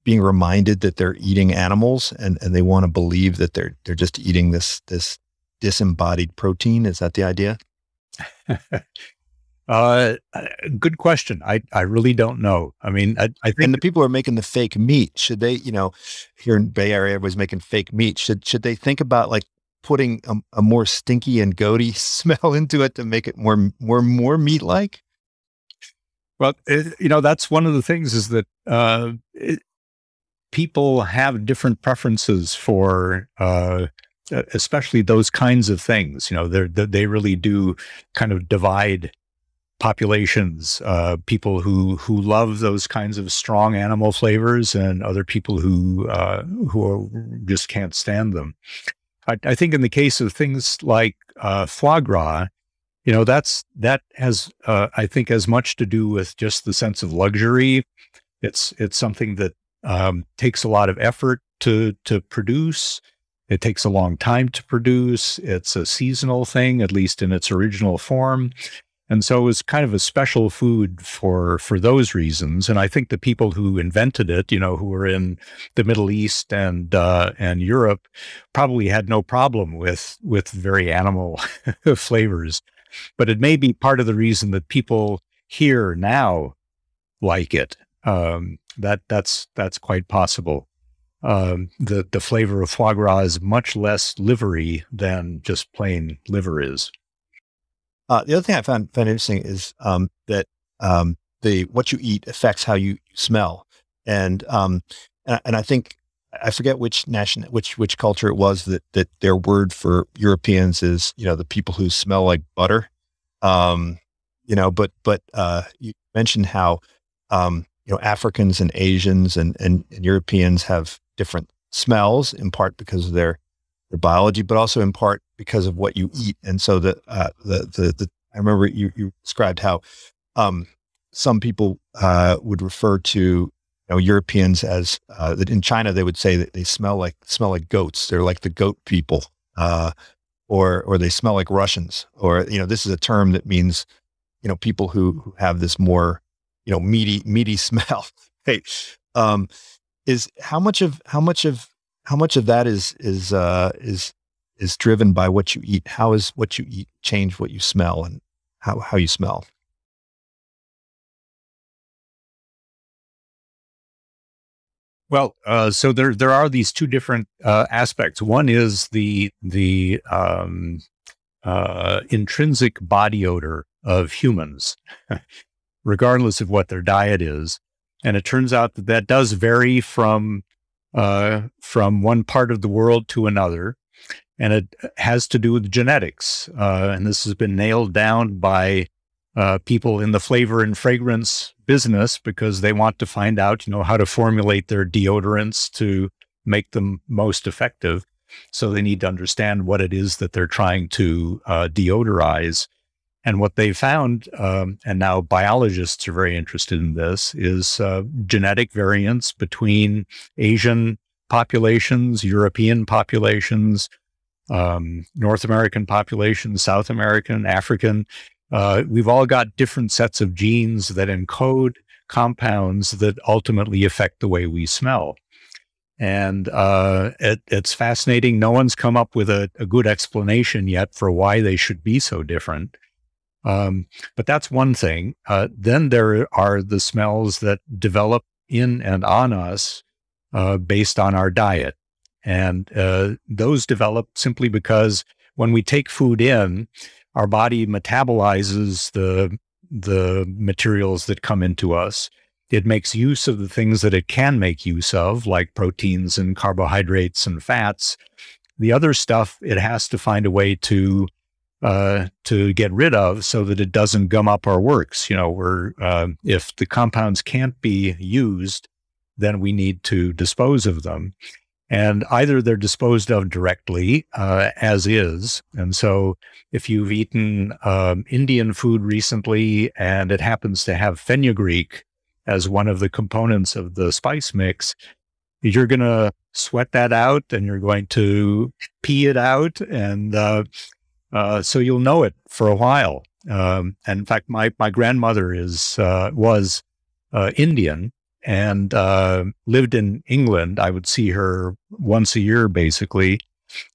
being reminded that they're eating animals and and they want to believe that they're they're just eating this this disembodied protein is that the idea Uh, good question. I, I really don't know. I mean, I, I think and the people who are making the fake meat, should they, you know, here in Bay Area, everybody's making fake meat. Should, should they think about like putting a, a more stinky and goaty smell into it to make it more, more, more meat like? Well, it, you know, that's one of the things is that, uh, it, people have different preferences for, uh, especially those kinds of things. You know, they they really do kind of divide populations, uh, people who who love those kinds of strong animal flavors, and other people who uh, who just can't stand them. I, I, think in the case of things like uh, foie gras, you know, that's that has uh, I think as much to do with just the sense of luxury. It's it's something that um, takes a lot of effort to to produce. It takes a long time to produce. It's a seasonal thing, at least in its original form. And so it was kind of a special food for for those reasons. And I think the people who invented it, you know, who were in the Middle East and uh, and Europe, probably had no problem with with very animal flavors. But it may be part of the reason that people here now like it. Um, that that's that's quite possible. Um, the the flavor of foie gras is much less livery than just plain liver is. Uh, the other thing I found found interesting is um, that um, the what you eat affects how you smell, and um, and, and I think I forget which nation, which which culture it was that that their word for Europeans is you know the people who smell like butter, um, you know. But but uh, you mentioned how you know Africans and Asians and, and and Europeans have different smells in part because of their their biology, but also in part because of what you eat. And so the uh, the, the, the I remember you you described how um, some people uh, would refer to you know Europeans as uh, that in China they would say that they smell like smell like goats. They're like the goat people, uh, or or they smell like Russians. Or you know this is a term that means you know people who, who have this more you know meaty meaty smell. hey, um, is how much of how much of how much of that is is uh, is is driven by what you eat? How is what you eat change what you smell and how how you smell? Well, uh, so there there are these two different uh, aspects. One is the the um, uh, intrinsic body odor of humans, regardless of what their diet is, and it turns out that that does vary from uh, from one part of the world to another. And it has to do with genetics. Uh, and this has been nailed down by uh, people in the flavor and fragrance business because they want to find out, you know, how to formulate their deodorants to make them most effective. So they need to understand what it is that they're trying to uh, deodorize. And what they found, um, and now biologists are very interested in this, is uh, genetic variance between Asian populations, European populations, um, North American populations, South American, African. Uh, we've all got different sets of genes that encode compounds that ultimately affect the way we smell. And uh, it, it's fascinating. No one's come up with a, a, good explanation yet for why they should be so different. Um, but that's one thing. Uh, then there are the smells that develop in and on us uh, based on our diet. And uh, those develop simply because when we take food in, our body metabolizes the, the materials that come into us. It makes use of the things that it can make use of, like proteins and carbohydrates and fats. The other stuff, it has to find a way to uh, to get rid of so that it doesn't gum up our works. You know, we're, uh, if the compounds can't be used, then we need to dispose of them. And either they're disposed of directly uh, as is. And so if you've eaten um, Indian food recently and it happens to have fenugreek as one of the components of the spice mix, you're going to sweat that out and you're going to pee it out. And uh, uh, so you'll know it for a while. Um, and in fact, my my grandmother is uh, was uh, Indian and uh, lived in England. I would see her once a year, basically,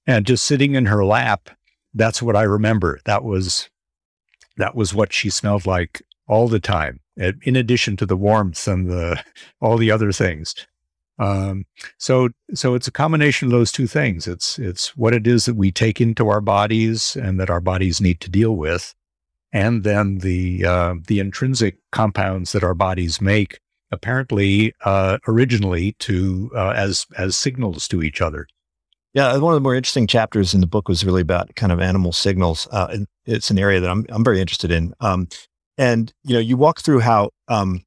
and just sitting in her lap. That's what I remember. That was that was what she smelled like all the time. In addition to the warmth and the all the other things. Um, so, so it's a combination of those two things. It's, it's what it is that we take into our bodies and that our bodies need to deal with. And then the, uh, the intrinsic compounds that our bodies make apparently, uh, originally to, uh, as, as signals to each other. Yeah, one of the more interesting chapters in the book was really about kind of animal signals. Uh, and it's an area that I'm I'm very interested in. Um, and you know, you walk through how um,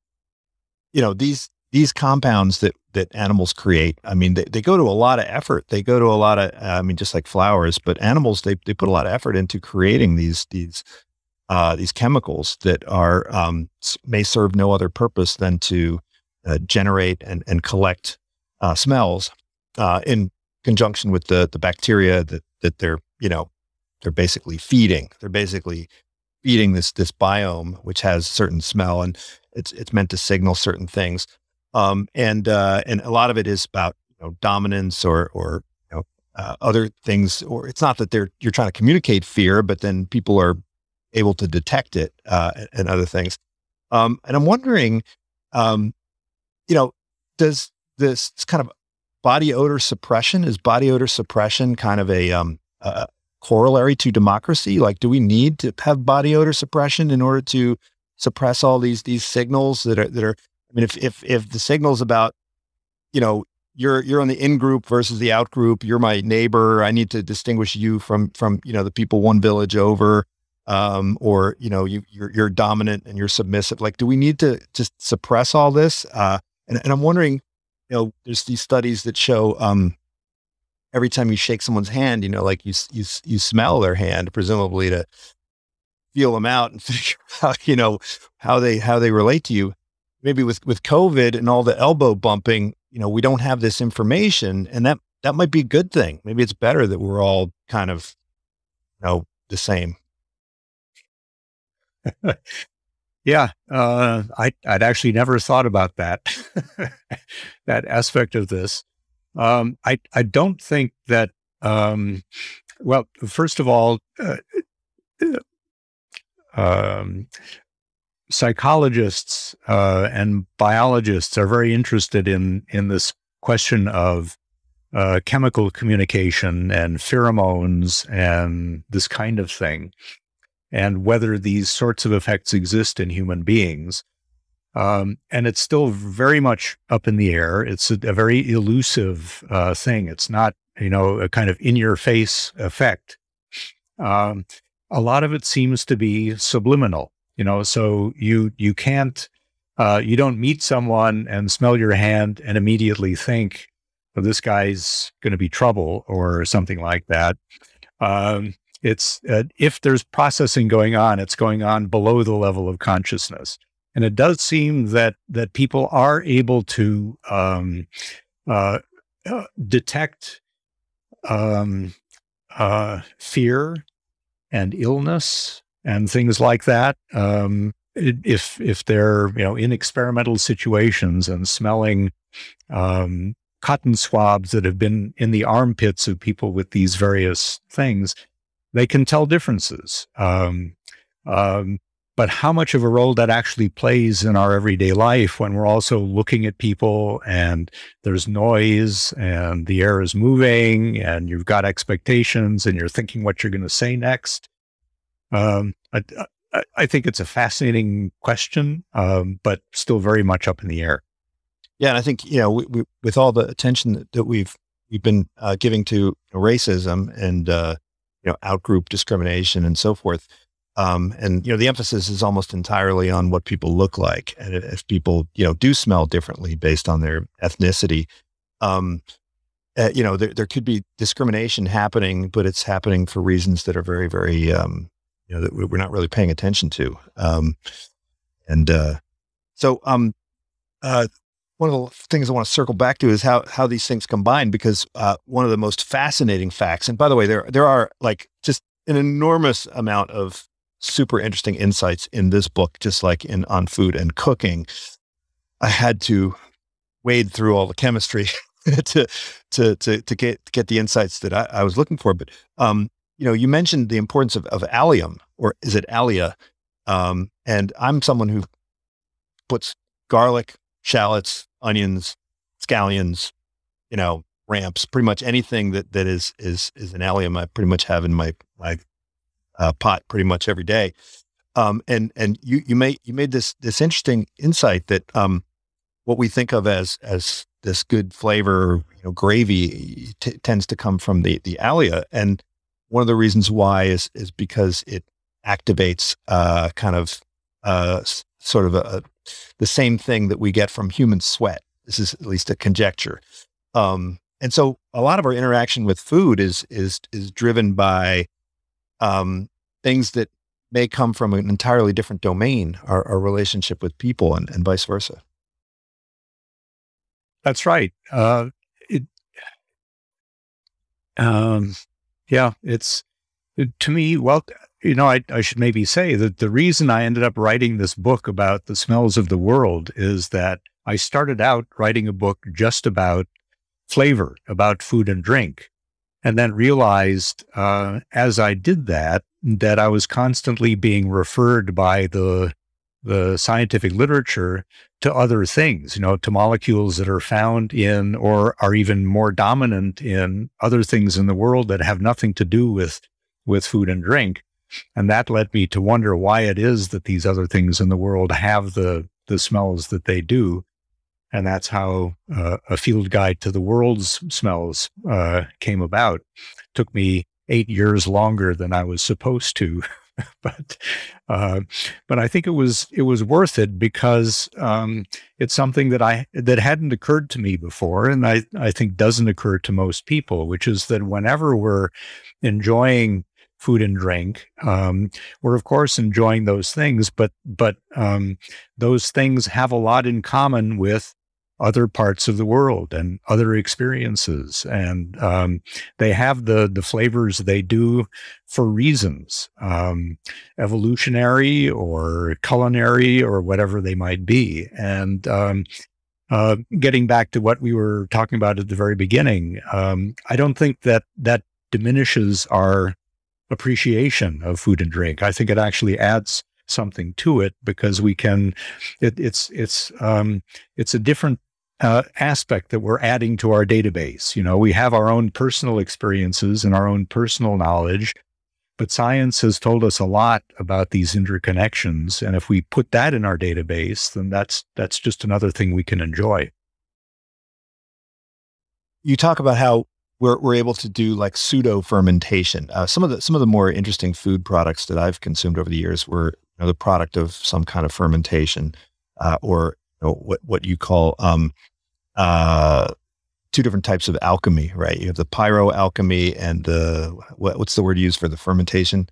you know these these compounds that that animals create, I mean, they, they go to a lot of effort. They go to a lot of, I mean, just like flowers, but animals, they, they put a lot of effort into creating these, these, uh, these chemicals that are, um, may serve no other purpose than to uh, generate and, and collect uh, smells. uh, in conjunction with the the bacteria that that they're you know they're basically feeding. They're basically feeding this this biome which has certain smell and it's it's meant to signal certain things. Um, and uh, and a lot of it is about you know, dominance or or you know, uh, other things. Or it's not that they're you're trying to communicate fear, but then people are able to detect it uh, and, and, other things. Um, and I'm wondering, um, you know, does this kind of body odor suppression is body odor suppression kind of a, um, a corollary to democracy? Like, do we need to have body odor suppression in order to suppress all these these signals that are that are? I mean, if if if the signals about, you know, you're you're on the in group versus the out group. You're my neighbor. I need to distinguish you from from you know the people one village over, um, or you know you you're, you're dominant and you're submissive. Like, do we need to just suppress all this? Uh, and and I'm wondering, you know, there's these studies that show um, every time you shake someone's hand, you know, like you you you smell their hand, presumably to feel them out and figure out, you know, how they how they relate to you. Maybe with with COVID and all the elbow bumping, you know, we don't have this information and that, that might be a good thing. Maybe it's better that we're all kind of, you know, the same. yeah. Uh, I, I'd actually never thought about that, that aspect of this. Um, I, I don't think that, um, well, first of all, uh, um, psychologists uh, and biologists are very interested in in this question of uh, chemical communication and pheromones and this kind of thing, and whether these sorts of effects exist in human beings. Um, and it's still very much up in the air. It's a, a very elusive uh, thing. It's not, you know, a kind of in your face effect. Um, a lot of it seems to be subliminal you know so you you can't uh, you don't meet someone and smell your hand and immediately think this guy's going to be trouble or something like that. Um, it's uh, if there's processing going on it's going on below the level of consciousness. And it does seem that that people are able to um, uh, uh detect um, uh, fear and illness and things like that. Um, if if they're you know in experimental situations and smelling um, cotton swabs that have been in the armpits of people with these various things, they can tell differences. Um, um, but how much of a role that actually plays in our everyday life when we're also looking at people and there's noise and the air is moving and you've got expectations and you're thinking what you're going to say next. Um, I, I, think it's a fascinating question, um, but still very much up in the air. Yeah, and I think you know, we, we, with all the attention that, that we've we've been uh, giving to racism and uh, you know outgroup discrimination and so forth, um, and you know the emphasis is almost entirely on what people look like, and if people you know do smell differently based on their ethnicity, um, uh, you know there there could be discrimination happening, but it's happening for reasons that are very very um, you know that we're not really paying attention to. Um, and uh, so, um, uh, one of the things I want to circle back to is how how these things combine because uh, one of the most fascinating facts, and by the way, there there are like just an enormous amount of super interesting insights in this book, just like in on food and cooking. I had to wade through all the chemistry to to to to get get the insights that I, I was looking for. But um, you know, you mentioned the importance of, of allium, or is it allia? Um, and I'm someone who puts garlic, shallots, onions, scallions, you know, ramps, pretty much anything that that is is is an allium. I pretty much have in my my uh, pot pretty much every day. Um, and and you you made you made this this interesting insight that um, what we think of as as this good flavor, you know, gravy tends to come from the the allia, and one of the reasons why is is because it activates uh, kind of uh, sort of a, a, the same thing that we get from human sweat. This is at least a conjecture. Um, and so a lot of our interaction with food is is is driven by um, things that may come from an entirely different domain, our, our relationship with people and, and vice versa. That's right. Uh, it, Um, yeah, it's to me. Well, you know, I, I should maybe say that the reason I ended up writing this book about the smells of the world is that I started out writing a book just about flavor, about food and drink, and then realized uh, as I did that that I was constantly being referred by the the scientific literature to other things, you know, to molecules that are found in or are even more dominant in other things in the world that have nothing to do with with food and drink. And that led me to wonder why it is that these other things in the world have the the smells that they do. And that's how uh, a field guide to the world's smells uh, came about. took me eight years longer than I was supposed to but uh, but I think it was it was worth it because um, it's something that I that hadn't occurred to me before, and I I think doesn't occur to most people, which is that whenever we're enjoying food and drink, um, we're of course enjoying those things, but but um, those things have a lot in common with other parts of the world and other experiences. And um, they have the the flavors they do for reasons, um, evolutionary or culinary or whatever they might be. And um, uh, getting back to what we were talking about at the very beginning, um, I don't think that that diminishes our appreciation of food and drink. I think it actually adds something to it because we can it, it's it's um it's a different uh, aspect that we're adding to our database. You know, we have our own personal experiences and our own personal knowledge, but science has told us a lot about these interconnections. And if we put that in our database, then that's that's just another thing we can enjoy. You talk about how we're we're able to do like pseudo fermentation. Uh, some of the some of the more interesting food products that I've consumed over the years were you know, the product of some kind of fermentation, uh, or know, what what you call um, uh, two different types of alchemy, right? You have the pyro alchemy and the what, what's the word used for the fermentation?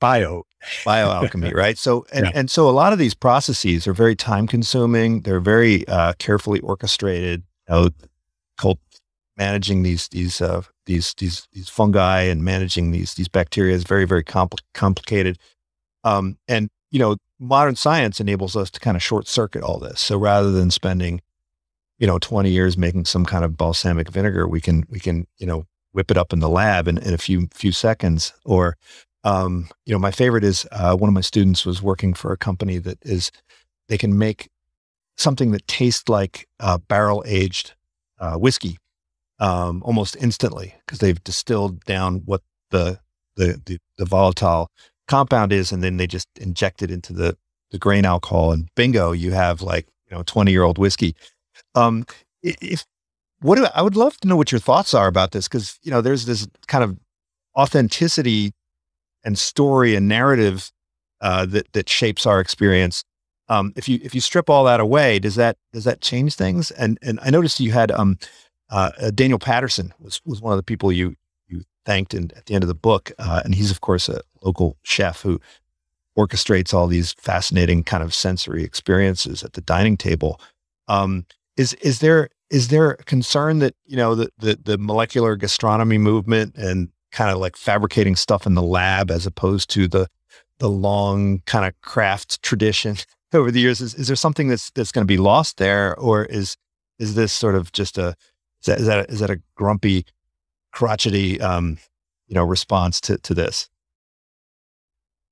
Bio, bio alchemy, right? So and yeah. and so a lot of these processes are very time consuming. They're very uh, carefully orchestrated. You know, called managing these these uh, these these these fungi and managing these these bacteria is very very compl- complicated. Um, and you know, modern science enables us to kind of short circuit all this. So rather than spending, you know, 20 years making some kind of balsamic vinegar, we can, we can, you know, whip it up in the lab in, in a few, few seconds. Or, um, you know, my favorite is uh, one of my students was working for a company that is, they can make something that tastes like uh, barrel aged uh, whiskey um, almost instantly because they've distilled down what the, the, the, the volatile compound is, and then they just inject it into the the grain alcohol, and bingo, you have like you know twenty year old whiskey. Um, if what do, I would love to know what your thoughts are about this because you know there's this kind of authenticity and story and narrative uh, that that shapes our experience. Um, if you if you strip all that away, does that does that change things? And and I noticed you had um, uh, uh, Daniel Patterson was was one of the people you you thanked in, at the end of the book. Uh, and he's, of course, a local chef who orchestrates all these fascinating kind of sensory experiences at the dining table. Um, is is there is there a concern that you know the, the the molecular gastronomy movement and kind of like fabricating stuff in the lab as opposed to the the long kind of craft tradition over the years is, is there something that's that's going to be lost there or is is this sort of just a is that is that a, is that a grumpy crotchety, um, you know, response to, to this?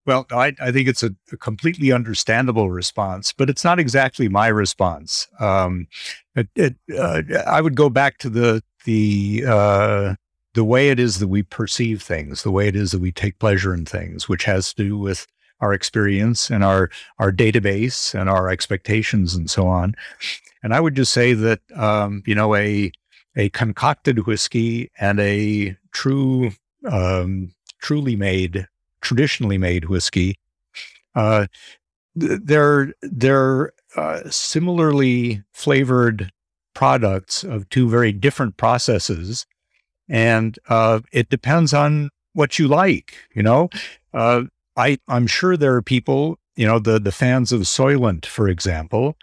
Well, I, I think it's a, a, completely understandable response, but it's not exactly my response. Um, it, it, uh, I would go back to the the uh, the way it is that we perceive things, the way it is that we take pleasure in things, which has to do with our experience and our our database and our expectations and so on. And I would just say that um, you know a a concocted whiskey and a true, um, truly made, traditionally made whiskey. Uh, they're they're uh, similarly flavored products of two very different processes, and uh, it depends on what you like. You know, uh, I I'm sure there are people, you know, the the fans of Soylent, for example,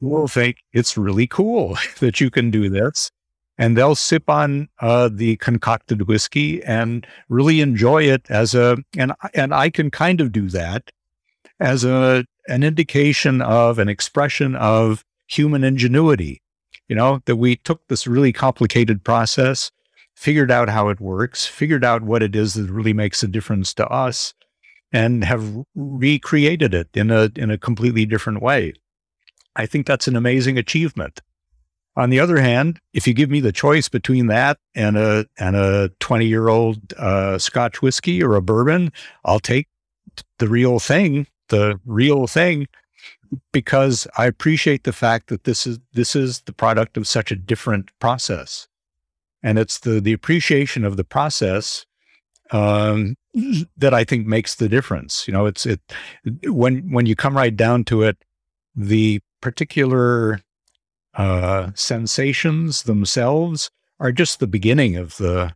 will think it's really cool that you can do this and they'll sip on uh, the concocted whiskey and really enjoy it as a and and I can kind of do that as a an indication of an expression of human ingenuity. You know that we took this really complicated process, figured out how it works, figured out what it is that really makes a difference to us, and have recreated it in a in a completely different way. I think that's an amazing achievement. On the other hand, if you give me the choice between that and a and a 20 year old uh, Scotch whiskey or a bourbon, I'll take the real thing, the real thing, because I appreciate the fact that this is this is the product of such a different process, and it's the the appreciation of the process um, that I think makes the difference. You know, it's it when when you come right down to it, the particular uh, sensations themselves are just the beginning of the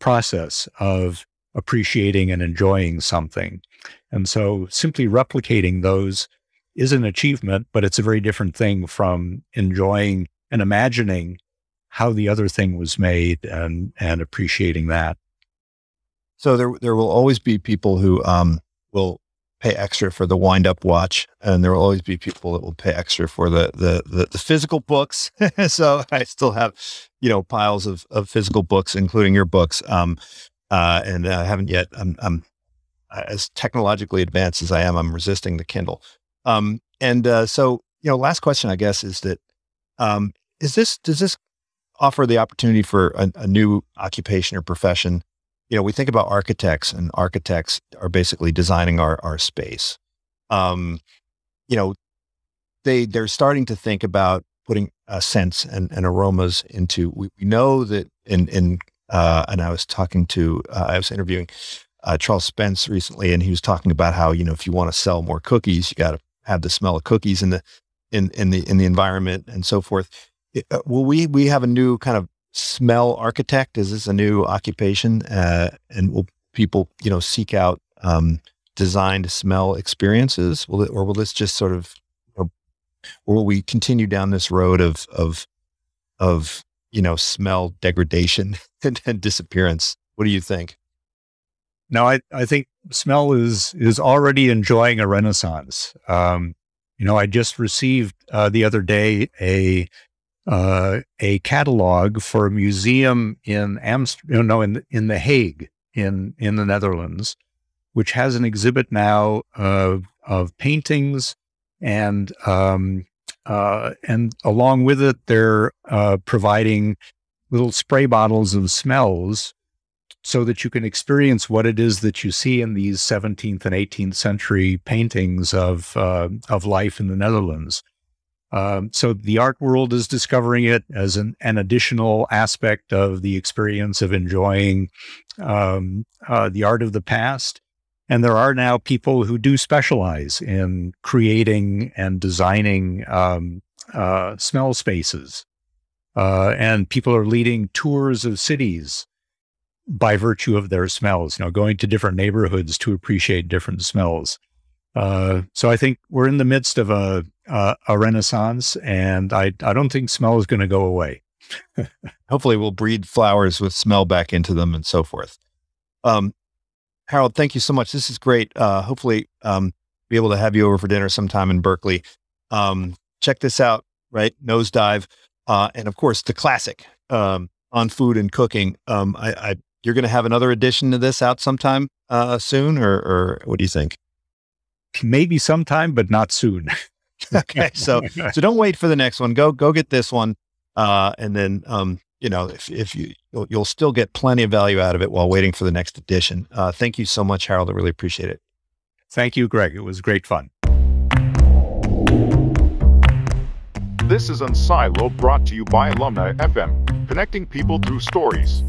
process of appreciating and enjoying something. And so simply replicating those is an achievement, but it's a very different thing from enjoying and imagining how the other thing was made and, and appreciating that. So there, there will always be people who um, will pay extra for the wind up watch and there will always be people that will pay extra for the the the, the physical books. So i still have you know piles of, of physical books including your books. Um uh and i haven't yet i'm i'm as technologically advanced as i am i'm resisting the kindle. Um and uh so you know last question i guess is that um is this does this offer the opportunity for a, a new occupation or profession you know, we think about architects and architects are basically designing our, our space. Um, you know, they, they're starting to think about putting a scents and, and aromas into, we, we know that in, in, uh, and I was talking to, uh, I was interviewing, uh, Charles Spence recently, and he was talking about how, you know, if you want to sell more cookies, you got to have the smell of cookies in the, in, in the, in the environment and so forth. It, uh, well, we, we have a new kind of smell architect? Is this a new occupation? Uh, and will people, you know, seek out um, designed smell experiences? Will it, or will this just sort of, or, will we continue down this road of of of you know smell degradation and, and disappearance? What do you think? No, I, I think smell is is already enjoying a renaissance. Um, you know, I just received uh, the other day a uh, a catalog for a museum in Amsterdam, no, in in the Hague in in the Netherlands, which has an exhibit now of of paintings and um, uh, and along with it, they're uh, providing little spray bottles of smells so that you can experience what it is that you see in these 17th and 18th century paintings of uh, of life in the Netherlands. Um, so the art world is discovering it as an, an additional aspect of the experience of enjoying um, uh, the art of the past. And there are now people who do specialize in creating and designing um, uh, smell spaces. Uh, and people are leading tours of cities by virtue of their smells, you know, going to different neighborhoods to appreciate different smells. Uh, so I think we're in the midst of a uh, a renaissance, and I I don't think smell is going to go away. Hopefully, we'll breed flowers with smell back into them and so forth. Um, Harold, thank you so much. This is great. Uh, hopefully, um, be able to have you over for dinner sometime in Berkeley. Um, check this out, right? Nosedive, uh, and of course the classic um, on food and cooking. Um, I, I, you're going to have another edition of this out sometime uh, soon, or, or what do you think? maybe sometime, but not soon. okay, so so don't wait for the next one. Go go get this one, uh, and then um, you know if if you you'll, you'll, still get plenty of value out of it while waiting for the next edition. Uh, thank you so much, Harold. I really appreciate it. Thank you, Greg. It was great fun. This is unSILOed brought to you by Alumni FM, connecting people through stories.